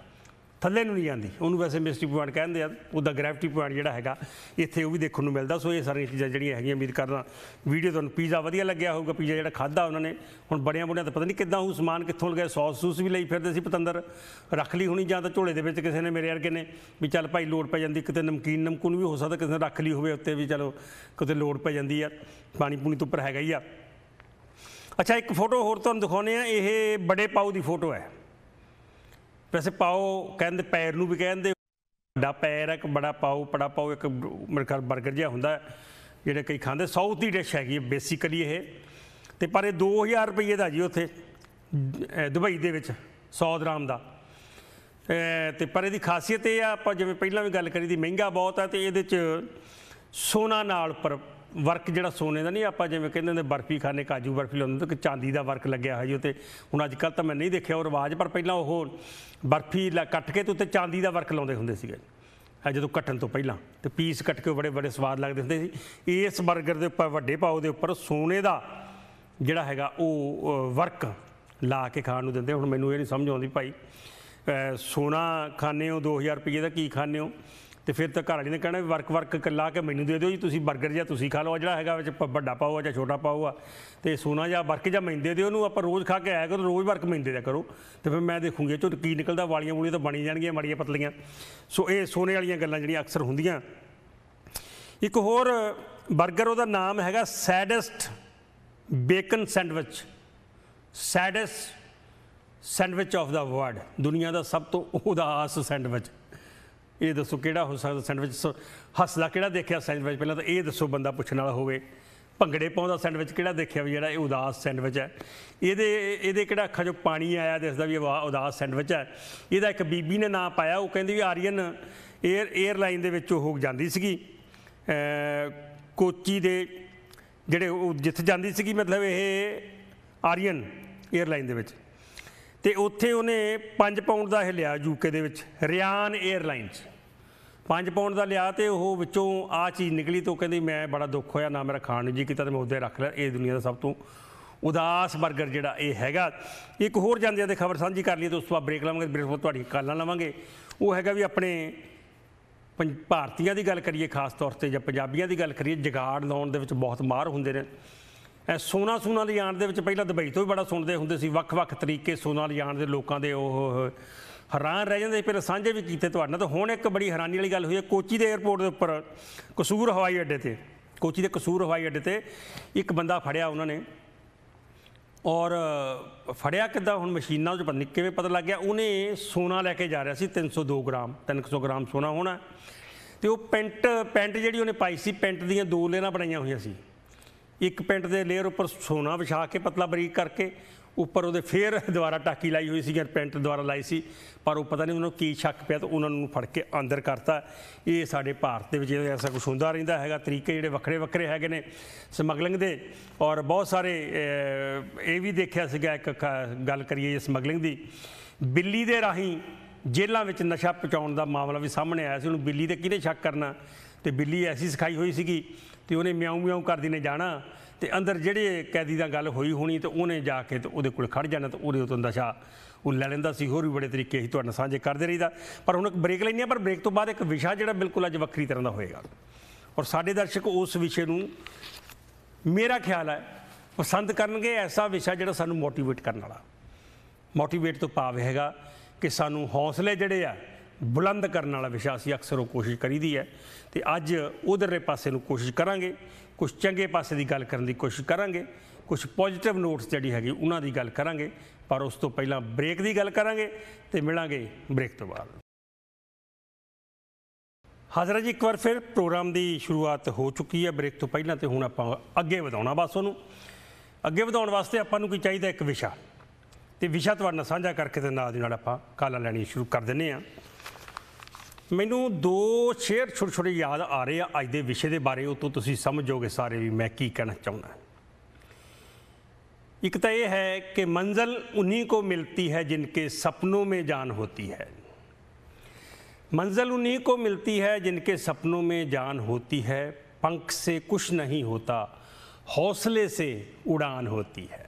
ਥੱਲੇ ਨੂੰ ਨਹੀਂ ਜਾਂਦੀ। ਉਹਨੂੰ ਵੈਸੇ ਮਿਸਟਰੀ ਪੁਆਇੰਟ ਕਹਿੰਦੇ ਆ, ਉਹਦਾ ਗ੍ਰੈਵਿਟੀ ਪੁਆਇੰਟ ਜਿਹੜਾ ਹੈਗਾ, ਇੱਥੇ ਉਹ ਵੀ ਦੇਖਣ ਨੂੰ ਮਿਲਦਾ। ਸੋ ਇਹ ਸਾਰੀਆਂ ਚੀਜ਼ਾਂ ਜਿਹੜੀਆਂ ਹੈਗੀਆਂ, ਉਮੀਦ ਕਰਦਾ ਵੀਡੀਓ ਤੁਹਾਨੂੰ ਪੀਜ਼ਾ ਵਧੀਆ ਲੱਗਿਆ ਹੋਊਗਾ ਪੀਜ਼ਾ ਜਿਹੜਾ ਖਾਦਾ ਉਹਨਾਂ ਨੇ। ਹੁਣ ਬੜਿਆਂ ਬੁੜਿਆਂ ਤਾਂ ਪਤਾ ਨਹੀਂ ਕਿੱਦਾਂ ਉਹ ਸਮਾਨ ਕਿੱਥੋਂ ਲਗਾਇਆ ਸੌਸ ਸੂਸ ਵੀ ਲਈ ਫਿਰਦੇ ਸੀ ਪਤੰਦਰ। ਰੱਖ ਲਈ ਹੋਣੀ ਜਾਂ ਤਾਂ ਝੋਲੇ ਦੇ ਵਿੱਚ ਕਿਸੇ ਨੇ ਮੇਰੇ ਵਰਗੇ ਨੇ, ਵੀ ਚੱਲ ਭਾਈ ਲੋੜ ਪੈ ਜਾਂਦੀ, ਕਿਤੇ ਨਮਕੀਨ, ਨਮਕੂਨ ਵੀ ਹੋ ਸਕਦਾ, ਕਿਸੇ ਨੇ ਰੱਖ ਲਈ ਹੋਵੇ ਉੱਤੇ ਵੀ ਚਲੋ, ਕਿਤੇ ਲੋੜ ਪੈ ਜਾਂਦੀ ਆ। ਪਾਣੀ ਪੂਣੀ ਤੋਂ ਉੱਪਰ ਹੈਗਾ ਹੀ ਆ। ਅੱਛਾ, ਇੱਕ ਫੋਟੋ ਹੋਰ ਤੁਹਾਨੂੰ ਦਿਖਾਉਂਦੇ ਆ, ਇਹ ਬੜੇ ਪਾਉ ਦੀ ਫੋਟੋ ਹੈ। ਵੈਸੇ ਪਾਓ ਕਹਿੰਦੇ ਪੈਰ ਨੂੰ ਵੀ ਕਹਿੰਦੇ, ਵੱਡਾ ਪੈਰ ਹੈ ਇੱਕ ਬੜਾ ਪਾਓ ਬੜਾ ਪਾਓ, ਇੱਕ ਮੇਰੇ ਖਿਆਲ 버ਗਰ ਜਿਹਾ ਹੁੰਦਾ, ਜਿਹੜੇ ਕਈ ਖਾਂਦੇ ਸਾਊਥ ਦੀ ਡਿਸ਼ ਹੈਗੀ ਬੇਸਿਕਲੀ ਇਹ। ਤੇ ਪਰ ਇਹ 2000 ਰੁਪਏ ਦਾ ਜੀ ਉੱਥੇ ਦੁਬਈ ਦੇ ਵਿੱਚ 100 ਦਰਾਮ ਦਾ। ਅਹ ਤੇ ਪਰ ਇਹਦੀ ਖਾਸੀਅਤ ਇਹ ਆ, ਆਪਾਂ ਜਿਵੇਂ ਪਹਿਲਾਂ ਵੀ ਗੱਲ ਕਰੀ ਦੀ, ਮਹਿੰਗਾ ਬਹੁਤ ਆ ਤੇ ਇਹਦੇ ਚ ਸੋਨਾ ਨਾਲ ਉੱਪਰ ਵਰਕ ਜਿਹੜਾ ਸੋਨੇ ਦਾ ਨਹੀਂ, ਆਪਾਂ ਜਿਵੇਂ ਕਹਿੰਦੇ ਹੁੰਦੇ, ਬਰਫੀ ਖਾਣੇ ਕਾਜੂ ਬਰਫੀ ਲਾਉਂਦੇ ਤੇ ਚਾਂਦੀ ਦਾ ਵਰਕ ਲੱਗਿਆ ਹੋਇਆ ਜੀ ਉੱਤੇ। ਹੁਣ ਅੱਜ ਕੱਲ ਤਾਂ ਮੈਂ ਨਹੀਂ ਦੇਖਿਆ ਉਹ ਰਿਵਾਜ, ਪਰ ਪਹਿਲਾਂ ਉਹ ਬਰਫੀ ਲਾ- ਕੱਟ ਕੇ ਤੇ ਉੱਤੇ ਚਾਂਦੀ ਦਾ ਵਰਕ ਲਾਉਂਦੇ ਹੁੰਦੇ ਸੀਗੇ। ਹੈ ਜਦੋਂ ਕੱਟਣ ਤੋਂ ਪਹਿਲਾਂ ਤੇ ਪੀਸ ਕੱਟ ਕੇ ਉਹ ਬੜੇ ਬੜੇ ਸਵਾਦ ਲੱਗਦੇ ਹੁੰਦੇ ਸੀ। ਇਸ 버ਗਰ ਦੇ ਉੱਪਰ, ਵੱਡੇ ਪਾਉ ਦੇ ਉੱਪਰ ਸੋਨੇ ਦਾ ਜਿਹੜਾ ਹੈਗਾ ਉਹ ਵਰਕ ਲਾ ਕੇ ਖਾਣ ਨੂੰ ਦਿੰਦੇ ਹੁਣ ਮੈਨੂੰ ਇਹ ਨਹੀਂ ਸਮਝ ਆਉਂਦੀ ਭਾਈ ਸੋਨਾ ਖਾਣੇ ਹੋ 2000 ਰੁਪਏ ਦਾ ਕੀ ਖਾਣੇ ਹੋ? ਤੇ ਫਿਰ ਤਾਂ ਘਰ ਵਾਲੀ ਨੇ ਕਹਿਣਾ ਵੀ ਵਰਕ ਵਰਕ ਲਾ ਕੇ ਮੈਨੂੰ ਦੇ ਦਿਓ ਜੀ, ਤੁਸੀਂ 버ਗਰ ਜਾਂ ਤੁਸੀਂ ਖਾ ਲਓ ਜਿਹੜਾ ਹੈਗਾ ਵਿੱਚ ਪ- ਵੱਡਾ ਪਾਓ ਆ ਜਾਂ ਛੋਟਾ ਪਾਓ ਆ। ਤੇ ਸੋਨਾ ਜਾਂ ਵਰਕ ਜਾਂ ਮੈਂਦੇ ਦੇ ਦਿਓ ਉਹਨੂੰ, ਆਪਾਂ ਰੋਜ਼ ਖਾ ਕੇ ਆਇਆ ਕਰੋ, ਰੋਜ਼ ਵਰਕ ਮੈਂਦੇ ਦਿਆ ਕਰੋ। ਤੇ ਫਿਰ ਮੈਂ ਦੇਖੂੰਗੀ ਇਹ ਕੀ ਨਿਕਲਦਾ, ਵਾਲੀਆਂ ਵੂਲੀਆਂ ਤਾਂ ਬਣੀ ਜਾਣਗੀਆਂ, ਮਾੜੀਆਂ ਪਤਲੀਆਂ। ਸੋ ਇਹ ਸੋਨੇ ਵਾਲੀਆਂ ਗੱਲਾਂ ਜਿਹੜੀਆਂ ਅਕਸਰ ਹੁੰਦੀਆਂ। ਇੱਕ ਹੋਰ 버ਗਰ ਉਹਦਾ ਨਾਮ ਹੈਗਾ saddest bacon sandwich. Saddest sandwich of the world, ਦੁਨੀਆ ਦਾ ਸਭ ਤੋਂ ਉਦਾਸ ਸੈਂਡਵਿਚ। ਇਹ ਦੱਸੋ ਕਿਹੜਾ ਹੋ ਸਕਦਾ ਸੈਂਡਵਿਚ? ਹੱਸਦਾ ਕਿਹੜਾ ਦੇਖਿਆ ਸੈਂਡਵਿਚ? ਪਹਿਲਾਂ ਤਾਂ ਇਹ ਦੱਸੋ ਬੰਦਾ ਪੁੱਛਣ ਵਾਲਾ ਹੋਵੇ। ਭੰਗੜੇ ਪਾਉਂਦਾ ਸੈਂਡਵਿਚ ਕਿਹੜਾ ਦੇਖਿਆ ਵੀ ਜਿਹੜਾ ਇਹ ਉਦਾਸ ਸੈਂਡਵਿਚ ਹੈ? ਇਹਦੇ ਇਹਦੇ ਕਿਹੜਾ ਅੱਖਾਂ 'ਚੋਂ ਪਾਣੀ ਆਇਆ ਦਿਸਦਾ ਵੀ ਉਦਾਸ ਸੈਂਡਵਿਚ ਹੈ? ਇਹਦਾ ਇੱਕ ਬੀਬੀ ਨੇ ਨਾਂ ਪਾਇਆ, ਉਹ ਕਹਿੰਦੀ ਵੀ ਆਰੀਅਨ 에ਅਰ 에ਅਰਲਾਈਨ ਦੇ ਵਿੱਚ ਉਹ ਹੋ ਜਾਂਦੀ ਸੀਗੀ। ਕੋਚੀ ਦੇ ਜਿਹੜੇ ਉਹ ਜਿੱਥੇ ਜਾਂਦੀ ਸੀਗੀ, ਮਤਲਬ ਇਹ ਆਰੀਅਨ 에ਅਰਲਾਈਨ ਦੇ ਵਿੱਚ। ਤੇ ਉੱਥੇ ਉਹਨੇ 5 ਪਾਉਂਡ ਦਾ ਇਹ ਲਿਆ ਯੂਕੇ ਦੇ ਵਿੱਚ, ਰਿਆਨ 에ਅਰਲਾਈਨਸ 5 ਪਾਉਂਡ ਦਾ ਲਿਆ ਤੇ ਉਹ ਵਿੱਚੋਂ ਆ ਚੀਜ਼ ਨਿਕਲੀ ਤੇ ਉਹ ਕਹਿੰਦੀ, ਮੈਂ ਬੜਾ ਦੁੱਖ ਹੋਇਆ, ਨਾ ਮੇਰਾ ਖਾਣ ਨੂੰ ਜੀ ਕੀਤਾ ਤੇ ਮੈਂ ਉਹਦੇ ਰੱਖ ਲਿਆ। ਇਹ ਦੁਨੀਆ ਦਾ ਸਭ ਤੋਂ ਉਦਾਸ 버ਗਰ ਜਿਹੜਾ ਇਹ ਹੈਗਾ। ਇੱਕ ਹੋਰ ਜਾਂਦਿਆਂ ਦੇ ਖਬਰ ਸਾਂਝੀ ਕਰ ਲਈਏ ਤੇ ਉਸ ਤੋਂ ਬਾਅਦ ਬ੍ਰੇਕ ਲਵਾਂਗੇ ਬ੍ਰੇਕ ਤੋਂ ਤੁਹਾਡੀ ਕਾਲਾਂ ਲਵਾਂਗੇ। ਉਹ ਹੈਗਾ ਵੀ ਆਪਣੇ ਪੰਜ- ਭਾਰਤੀਆਂ ਦੀ ਗੱਲ ਕਰੀਏ, ਖਾਸ ਤੌਰ ਤੇ ਜਾਂ ਪੰਜਾਬੀਆਂ ਦੀ ਗੱਲ ਕਰੀਏ, ਜਗਾੜ ਲਾਉਣ ਦੇ ਵਿੱਚ ਬਹੁਤ ਮਾਹਰ ਹੁੰਦੇ ਨੇ। ਇਹ ਸੋਨਾ ਸੋਨਾ ਲਿਜਾਣ ਦੇ ਵਿੱਚ ਪਹਿਲਾਂ ਦੁਬਈ ਤੋਂ ਵੀ ਬੜਾ ਸੁਣਦੇ ਹੁੰਦੇ ਸੀ। ਵੱਖ-ਵੱਖ ਤਰੀਕੇ ਸੋਨਾ ਲਿਜਾਣ ਦੇ ਲੋਕਾਂ ਦੇ ਉਹ ਹੈਰਾਨ ਰਹਿ ਜਾਂਦੇ ਸੀ, ਫਿਰ ਸਾਂਝੇ ਵੀ ਕੀਤੇ ਤੁਹਾਡੇ ਨਾਲ। ਤਾਂ ਹੁਣ ਇੱਕ ਬੜੀ ਹੈਰਾਨੀ ਵਾਲੀ ਗੱਲ ਹੋਈ ਹੈ। ਕੋਚੀ ਦੇ 에ਅਰਪੋਰਟ ਦੇ ਉੱਪਰ ਕਸੂਰ ਹਵਾਈ ਅੱਡੇ ਤੇ। ਕੋਚੀ ਦੇ ਕਸੂਰ ਹਵਾਈ ਅੱਡੇ ਤੇ ਇੱਕ ਬੰਦਾ ਫੜਿਆ ਉਹਨਾਂ ਨੇ। ਔਰ ਫੜਿਆ ਕਿੱਦਾਂ? ਹੁਣ ਮਸ਼ੀਨਾਂ 'ਚ ਪਤਾ ਕਿਵੇਂ ਪਤਾ ਲੱਗ ਗਿਆ। ਉਹਨੇ ਸੋਨਾ ਲੈ ਕੇ ਜਾ ਰਿਹਾ ਸੀ 302 ਗ੍ਰਾਮ 300 ਗ੍ਰਾਮ ਸੋਨਾ ਹੋਣਾ। ਤੇ ਉਹ ਪੈਂਟ ਪੈਂਟ ਜਿਹੜੀ ਉਹਨੇ ਪਾਈ ਸੀ ਪੈਂਟ ਦੀਆਂ ਦੋ ਲੇਅਰਾਂ ਬਣਾਈਆਂ ਹੋਈਆਂ ਸੀ। ਇੱਕ ਪੈਂਟ ਦੇ ਲੇਅਰ ਉੱਪਰ ਸੋਨਾ ਵਿਛਾ ਕੇ ਪਤਲਾ ਬਰੀਕ ਕਰਕੇ ਉੱਪਰ ਉਹਦੇ ਫੇਰ ਦੁਬਾਰਾ ਟਾਕੀ ਲਾਈ ਹੋਈ ਸੀ ਪੈਂਟ ਦੁਬਾਰਾ ਲਾਈ ਸੀ, ਪਰ ਉਹ ਪਤਾ ਨਹੀਂ ਉਹਨਾਂ ਨੂੰ ਕੀ ਸ਼ੱਕ ਪਿਆ ਤਾਂ ਉਹਨਾਂ ਨੂੰ ਫੜ ਕੇ ਅੰਦਰ ਕਰਤਾ। ਇਹ ਸਾਡੇ ਭਾਰਤ ਦੇ ਵਿੱਚ ਐਸਾ ਕੁਝ ਹੁੰਦਾ ਰਹਿੰਦਾ ਹੈਗਾ, ਤਰੀਕੇ ਜਿਹੜੇ ਵੱਖਰੇ ਵੱਖਰੇ ਹੈਗੇ ਨੇ ਸਮਗਲਿੰਗ ਦੇ। ਔਰ ਬਹੁਤ ਸਾਰੇ ਇਹ ਵੀ ਦੇਖਿਆ ਸੀਗਾ, ਇੱਕ ਕ- ਗੱਲ ਕਰੀਏ ਸਮਗਲਿੰਗ ਦੀ। ਬਿੱਲੀ ਦੇ ਰਾਹੀਂ ਜੇਲ੍ਹਾਂ ਵਿੱਚ ਨਸ਼ਾ ਪਹੁੰਚਾਉਣ ਦਾ ਮਾਮਲਾ ਵੀ ਸਾਹਮਣੇ ਆਇਆ ਸੀ, ਉਹਨੂੰ ਬਿੱਲੀ ਤੇ ਕਿਹਨੇ ਸ਼ੱਕ ਕਰਨਾ? ਤੇ ਬਿੱਲੀ ਐਸੀ ਸਿਖਾਈ ਹੋਈ ਸੀਗੀ, ਤੇ ਉਹਨੇ ਮਿਆਉਂ ਮਿਆਉਂ ਕਰਦੀ ਨੇ ਜਾਣਾ। ਤੇ ਅੰਦਰ ਜਿਹੜੇ ਕੈਦੀ ਦਾ ਗੱਲ ਹੋਈ ਹੋਣੀ ਤੇ ਉਹਨੇ ਜਾ ਕੇ ਤੇ ਉਹਦੇ ਕੋਲ ਖੜ ਜਾਣਾ ਤੇ ਉਹਦੇ ਉਤੋਂ ਨਸ਼ਾ ਉਹ ਲੈ ਲੈਂਦਾ ਸੀ, ਹੋਰ ਵੀ ਬੜੇ ਤਰੀਕੇ ਅਸੀਂ ਤੁਹਾਡੇ ਨਾਲ ਸਾਂਝੇ ਕਰਦੇ ਰਹੀਦਾ। ਪਰ ਹੁਣ ਇੱਕ ਬ੍ਰੇਕ ਲੈਣੀ ਆ ਪਰ ਬ੍ਰੇਕ ਤੋਂ ਬਾਅਦ ਇੱਕ ਵਿਸ਼ਾ ਜਿਹੜਾ ਬਿਲਕੁਲ ਅੱਜ ਵੱਖਰੀ ਤਰ੍ਹਾਂ ਦਾ ਹੋਏਗਾ। ਔਰ ਸਾਡੇ ਦਰਸ਼ਕ ਉਸ ਵਿਸ਼ੇ ਨੂੰ ਮੇਰਾ ਖਿਆਲ ਹੈ, ਪਸੰਦ ਕਰਨਗੇ ਐਸਾ ਵਿਸ਼ਾ ਜਿਹੜਾ ਸਾਨੂੰ ਮੋਟੀਵੇਟ ਕਰਨ ਵਾਲਾ। ਮੋਟੀਵੇਟ ਤੋਂ ਭਾਵ ਹੈਗਾ ਕਿ ਸਾਨੂੰ ਹੌਸਲੇ ਜਿਹੜੇ ਆ, ਬੁਲੰਦ ਕਰਨ ਵਾਲਾ ਵਿਸ਼ਾ ਅਸੀਂ ਅਕਸਰ ਉਹ ਕੋਸ਼ਿਸ਼ ਕਰੀਦੀ ਹੈ। ਤੇ ਅੱਜ ਉਧਰਲੇ ਪਾਸੇ ਨੂੰ ਕੋਸ਼ਿਸ਼ ਕਰਾਂਗੇ ਕੁਝ ਚੰਗੇ ਪਾਸੇ ਦੀ ਗੱਲ ਕਰਨ ਦੀ ਕੋਸ਼ਿਸ਼ ਕਰਾਂਗੇ ਕੁਝ ਪੋਜ਼ਿਟਿਵ ਨੋਟਸ ਜਿਹੜੀ ਹੈਗੀ ਉਹਨਾਂ ਦੀ ਗੱਲ ਕਰਾਂਗੇ, ਪਰ ਉਸ ਤੋਂ ਪਹਿਲਾਂ ਬ੍ਰੇਕ ਦੀ ਗੱਲ ਕਰਾਂਗੇ ਤੇ ਮਿਲਾਂਗੇ ਬ੍ਰੇਕ ਤੋਂ ਬਾਅਦ। ਹਾਜ਼ਰ ਜੀ ਇੱਕ ਵਾਰ ਫਿਰ ਪ੍ਰੋਗਰਾਮ ਦੀ ਸ਼ੁਰੂਆਤ ਹੋ ਚੁੱਕੀ ਹੈ ਬ੍ਰੇਕ ਤੋਂ ਪਹਿਲਾਂ ਤੇ ਹੁਣ ਆਪਾਂ ਅੱਗੇ ਵਧਾਉਣਾ ਬਸ ਉਹਨੂੰ। ਅੱਗੇ ਵਧਾਉਣ ਵਾਸਤੇ ਆਪਾਂ ਨੂੰ ਕੀ ਚਾਹੀਦਾ ਇੱਕ ਵਿਸ਼ਾ। ਤੇ ਵਿਸ਼ਾ ਤੁਹਾਡੇ ਨਾਲ ਸਾਂਝਾ ਕਰਕੇ ਤੇ ਨਾਲ ਦੀ ਨਾਲ ਆਪਾਂ ਕਾਲਾਂ ਲੈਣੀ ਸ਼ੁਰੂ ਕਰ ਦਿੰਨੇ ਆ ਮੈਨੂੰ ਦੋ ਸ਼ੇਅਰ ਛੋਟੇ ਛੋਟੇ ਯਾਦ ਆ ਰਹੇ ਆ ਅੱਜ ਦੇ ਵਿਸ਼ੇ ਦੇ ਬਾਰੇ ਉਹ ਤੋਂ ਤੁਸੀਂ ਸਮਝੋਗੇ ਸਾਰੇ ਵੀ ਮੈਂ ਕੀ ਕਹਿਣਾ ਚਾਹੁੰਦਾ ਇੱਕ ਤਾਂ ਇਹ ਹੈ ਕਿ ਮੰਜ਼ਲ उन्हीं को मिलती है जिनके सपनों में जान होती है मंजिल उन्हीं को मिलती है जिनके सपनों में जान होती है पंख से कुछ नहीं होता हौसले से उड़ान होती है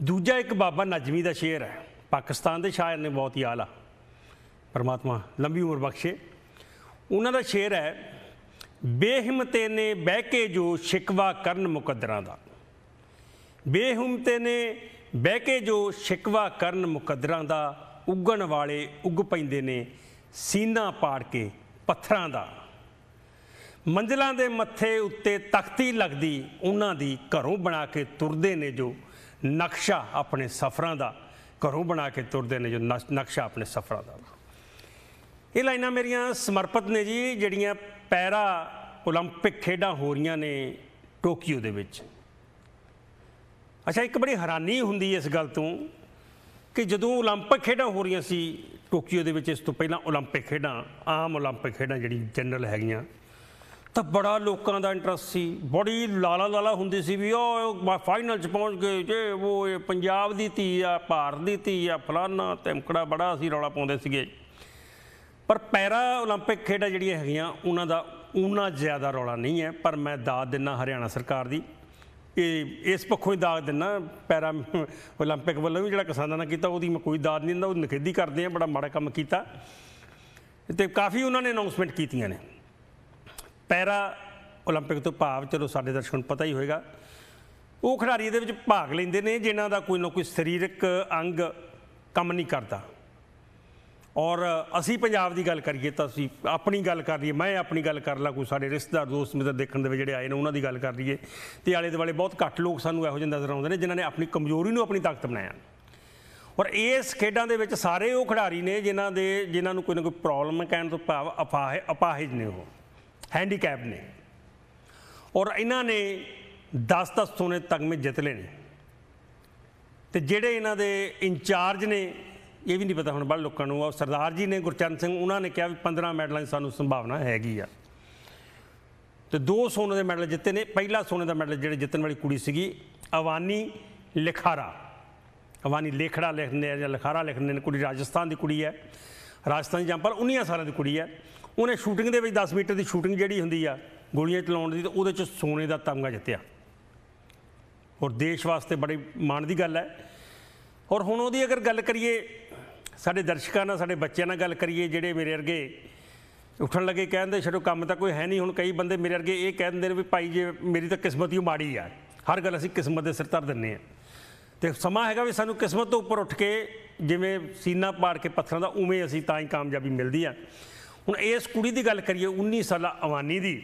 ਦੂਜਾ ਇੱਕ ਬਾਬਾ ਨਜਮੀ ਦਾ ਸ਼ੇਰ ਹੈ ਪਾਕਿਸਤਾਨ ਦੇ ਸ਼ਾਇਰ ਨੇ ਬਹੁਤ ਹੀ ਆਲਾ ਪਰਮਾਤਮਾ ਲੰਬੀ ਉਮਰ ਬਖਸ਼ੇ। ਉਹਨਾਂ ਦਾ ਸ਼ੇਰ ਹੈ, ਬੇਹਿੰਮਤੇ ਨੇ ਬਹਿ ਕੇ ਜੋ ਸ਼ਿਕਵਾ ਕਰਨ ਮੁਕੱਦਰਾਂ ਦਾ। ਬੇਹਿੰਮਤੇ ਨੇ ਬਹਿ ਕੇ ਜੋ ਸ਼ਿਕਵਾ ਕਰਨ ਮੁਕੱਦਰਾਂ ਦਾ, ਉੱਗਣ ਵਾਲੇ ਉੱਗ ਪੈਂਦੇ ਨੇ ਸੀਨਾ ਪਾੜ ਕੇ ਪੱਥਰਾਂ ਦਾ। ਮੰਜ਼ਲਾਂ ਦੇ ਮੱਥੇ ਉੱਤੇ ਤਖਤੀ ਲੱਗਦੀ ਉਹਨਾਂ ਦੀ ਘਰੋਂ ਬਣਾ ਕੇ ਤੁਰਦੇ ਨੇ ਜੋ ਨਕਸ਼ਾ ਆਪਣੇ ਸਫ਼ਰਾਂ ਦਾ। ਘਰੋਂ ਬਣਾ ਕੇ ਤੁਰਦੇ ਨੇ ਜੋ ਨਕਸ਼ਾ ਆਪਣੇ ਸਫ਼ਰਾਂ ਦਾ। ਇਹ ਲਾਈਨਾਂ ਮੇਰੀਆਂ ਸਮਰਪਿਤ ਨੇ ਜੀ ਜਿਹੜੀਆਂ ਪੈਰਾ 올림픽 ਖੇਡਾਂ ਹੋ ਰਹੀਆਂ ਨੇ ਟੋਕੀਓ ਦੇ ਵਿੱਚ ਅੱਛਾ ਇੱਕ ਬੜੀ ਹੈਰਾਨੀ ਹੁੰਦੀ ਹੈ ਇਸ ਗੱਲ ਤੋਂ ਕਿ ਜਦੋਂ 올림픽 ਖੇਡਾਂ ਹੋ ਰਹੀਆਂ ਸੀ ਟੋਕੀਓ ਦੇ ਵਿੱਚ ਇਸ ਤੋਂ ਪਹਿਲਾਂ 올림픽 ਖੇਡਾਂ ਆਮ 올림픽 ਖੇਡਾਂ ਜਿਹੜੀ ਜਨਰਲ ਹੈਗੀਆਂ ਤਾਂ ਬੜਾ ਲੋਕਾਂ ਦਾ ਇੰਟਰਸਟ ਸੀ ਬੜੀ ਲਾਲਾ ਲਾਲਾ ਹੁੰਦੀ ਸੀ ਵੀ ਉਹ ਫਾਈਨਲ ਚ ਪਹੁੰਚ ਗਏ ਜੇ ਉਹ ਇਹ ਪੰਜਾਬ ਦੀ ਧੀ ਆ ਭਾਰਤ ਦੀ ਧੀ ਆ ਫਲਾਨਾ ਧਮਕੜਾ ਬੜਾ ਅਸੀਂ ਰੌਲਾ ਪਾਉਂਦੇ ਸੀਗੇ ਪਰ ਪੈਰਾ 올림픽 ਖੇਡਾਂ ਜਿਹੜੀਆਂ ਹੈਗੀਆਂ ਉਹਨਾਂ ਦਾ ਉਹਨਾਂ ਜ਼ਿਆਦਾ ਰੌਲਾ ਨਹੀਂ ਹੈ ਪਰ ਮੈਂ ਦਾਦ ਦਿੰਨਾ ਹਰਿਆਣਾ ਸਰਕਾਰ ਦੀ ਇਹ ਇਸ ਪੱਖੋਂ ਹੀ ਦਾਦ ਦਿੰਨਾ ਪੈਰਾ 올림픽 ਵੱਲੋਂ ਵੀ ਜਿਹੜਾ ਕਿਸਾਨਾਂ ਨਾਲ ਕੀਤਾ ਉਹਦੀ ਮੈਂ ਕੋਈ ਦਾਦ ਨਹੀਂ ਦਿੰਦਾ ਉਹ ਨਖੇਦੀ ਕਰਦੇ ਆ ਬੜਾ ਮਾੜਾ ਕੰਮ ਕੀਤਾ ਤੇ ਕਾਫੀ ਉਹਨਾਂ ਨੇ ਅਨਾਉਂਸਮੈਂਟ ਕੀਤੀਆਂ ਨੇ ਪੈਰਾ 올림픽 ਤੋਂ ਭਾਵ ਚਲੋ ਸਾਡੇ ਦਰਸ਼ਕਾਂ ਨੂੰ ਪਤਾ ਹੀ ਹੋਏਗਾ ਉਹ ਖਿਡਾਰੀ ਇਹਦੇ ਵਿੱਚ ਭਾਗ ਲੈਂਦੇ ਨੇ ਜਿਨ੍ਹਾਂ ਦਾ ਕੋਈ ਨਾ ਕੋਈ ਸਰੀਰਕ ਅੰਗ ਕੰਮ ਨਹੀਂ ਕਰਦਾ ਔਰ ਅਸੀਂ ਪੰਜਾਬ ਦੀ ਗੱਲ ਕਰੀਏ ਤਾਂ ਅਸੀਂ ਆਪਣੀ ਗੱਲ ਕਰ ਲਈਏ, ਮੈਂ ਆਪਣੀ ਗੱਲ ਕਰ ਲਾਂ, ਕੋਈ ਸਾਡੇ ਰਿਸ਼ਤੇਦਾਰ, ਦੋਸਤ ਮਿੱਤਰ ਦੇਖਣ ਦੇ ਵਿੱਚ ਜਿਹੜੇ ਆਏ ਨੇ, ਉਹਨਾਂ ਦੀ ਗੱਲ ਕਰ ਲਈਏ। ਤੇ ਆਲੇ ਦੁਆਲੇ ਬਹੁਤ ਘੱਟ ਲੋਕ ਸਾਨੂੰ ਇਹੋ ਜਿਹੇ ਨਜ਼ਰ ਆਉਂਦੇ ਨੇ, ਜਿਨ੍ਹਾਂ ਨੇ ਆਪਣੀ ਕਮਜ਼ੋਰੀ ਨੂੰ ਆਪਣੀ ਤਾਕਤ ਬਣਾਇਆ। ਔਰ ਇਸ ਖੇਡਾਂ ਦੇ ਵਿੱਚ ਸਾਰੇ ਉਹ ਖਿਡਾਰੀ ਨੇ ਜਿਨ੍ਹਾਂ ਦੇ, ਜਿਨ੍ਹਾਂ ਨੂੰ ਕੋਈ ਨਾ ਕੋਈ ਪ੍ਰੋਬਲਮ ਕਹਿਣ ਤੋਂ ਭਾਵ ਅਪਾਹ, ਅਪਾਹਿਜ ਨੇ ਉਹ ਹੈਂਡੀਕੈਪ ਨੇ। ਔਰ ਇਹਨਾਂ ਨੇ 10-10 ਸੋਨੇ ਤਗਮੇ ਜਿੱਤ ਲਏ ਨੇ। ਤੇ ਜਿਹੜੇ ਇਹਨਾਂ ਦੇ ਇੰਚਾਰਜ ਨੇ ਇਹ ਵੀ ਨਹੀਂ ਪਤਾ ਹੁਣ ਬੜੇ ਲੋਕਾਂ ਨੂੰ, ਉਹ ਸਰਦਾਰ ਜੀ ਨੇ, ਗੁਰਚਰਨ ਸਿੰਘ, ਉਹਨਾਂ ਨੇ ਕਿਹਾ ਵੀ 15 ਮੈਡਲਾਂ ਦੀ ਸਾਨੂੰ ਸੰਭਾਵਨਾ ਹੈਗੀ ਆ। ਤੇ ਦੋ ਸੋਨੇ ਦੇ ਮੈਡਲ ਜਿੱਤੇ ਨੇ। ਪਹਿਲਾ ਸੋਨੇ ਦਾ ਮੈਡਲ ਜਿਹੜੇ ਜਿੱਤਣ ਵਾਲੀ ਕੁੜੀ ਸੀਗੀ, ਅਵਾਨੀ ਲਿਖਾਰਾ। ਅਵਾਨੀ ਲੇਖੜਾ ਲਿਖਦੇ ਆ ਜਾਂ ਲਿਖਾਰਾ ਲਿਖਦੇ ਨੇ। ਕੁੜੀ ਰਾਜਸਥਾਨ ਦੀ ਕੁੜੀ ਹੈ। ਰਾਜਸਥਾਨ ਦੀ ਜੰਪਰ 19 ਸਾਲਾਂ ਦੀ ਕੁੜੀ ਹੈ। ਉਹਨੇ ਸ਼ੂਟਿੰਗ ਦੇ ਵਿੱਚ 10 ਮੀਟਰ ਦੀ ਸ਼ੂਟਿੰਗ ਜਿਹੜੀ ਹੁੰਦੀ ਆ, ਗੋਲੀਆਂ ਚਲਾਉਣ ਦੀ, ਤੇ ਉਹਦੇ ਚ ਸੋਨੇ ਦਾ ਤਮਗਾ ਜਿੱਤਿਆ। ਔਰ ਦੇਸ਼ ਵਾਸਤੇ ਬੜੀ ਮਾਣ ਦੀ ਗੱਲ ਹੈ। ਔਰ ਹੁਣ ਉਹਦੀ ਅਗਰ ਗੱਲ ਕਰੀਏ ਸਾਡੇ ਦਰਸ਼ਕਾਂ ਨਾਲ, ਸਾਡੇ ਬੱਚਿਆਂ ਨਾਲ ਗੱਲ ਕਰੀਏ, ਜਿਹੜੇ ਮੇਰੇ ਵਰਗੇ ਉੱਠਣ ਲੱਗੇ ਕਹਿੰਦੇ ਛੱਡੋ, ਕੰਮ ਤਾਂ ਕੋਈ ਹੈ ਨਹੀਂ, ਹੁਣ ਕਈ ਬੰਦੇ ਮੇਰੇ ਵਰਗੇ ਇਹ ਕਹਿੰਦੇ ਨੇ ਵੀ ਭਾਈ ਜੇ ਮੇਰੀ ਤਾਂ ਕਿਸਮਤ ਹੀ ਮਾੜੀ ਆ। ਹਰ ਗੱਲ ਅਸੀਂ ਕਿਸਮਤ ਦੇ ਸਿਰ ਧਰ ਦਿੰਨੇ ਆ ਤੇ ਸਮਾਂ ਹੈਗਾ ਵੀ ਸਾਨੂੰ ਕਿਸਮਤ ਤੋਂ ਉੱਪਰ ਉੱਠ ਕੇ ਜਿਵੇਂ ਸੀਨਾ ਪਾੜ ਕੇ ਪੱਥਰਾਂ ਦਾ, ਉਵੇਂ ਅਸੀਂ ਤਾਂ ਹੀ ਕਾਮਯਾਬੀ ਮਿਲਦੀ ਆ। ਹੁਣ ਇਸ ਕੁੜੀ ਦੀ ਗੱਲ ਕਰੀਏ 19 ਸਾਲਾ ਅਵਾਨੀ ਦੀ,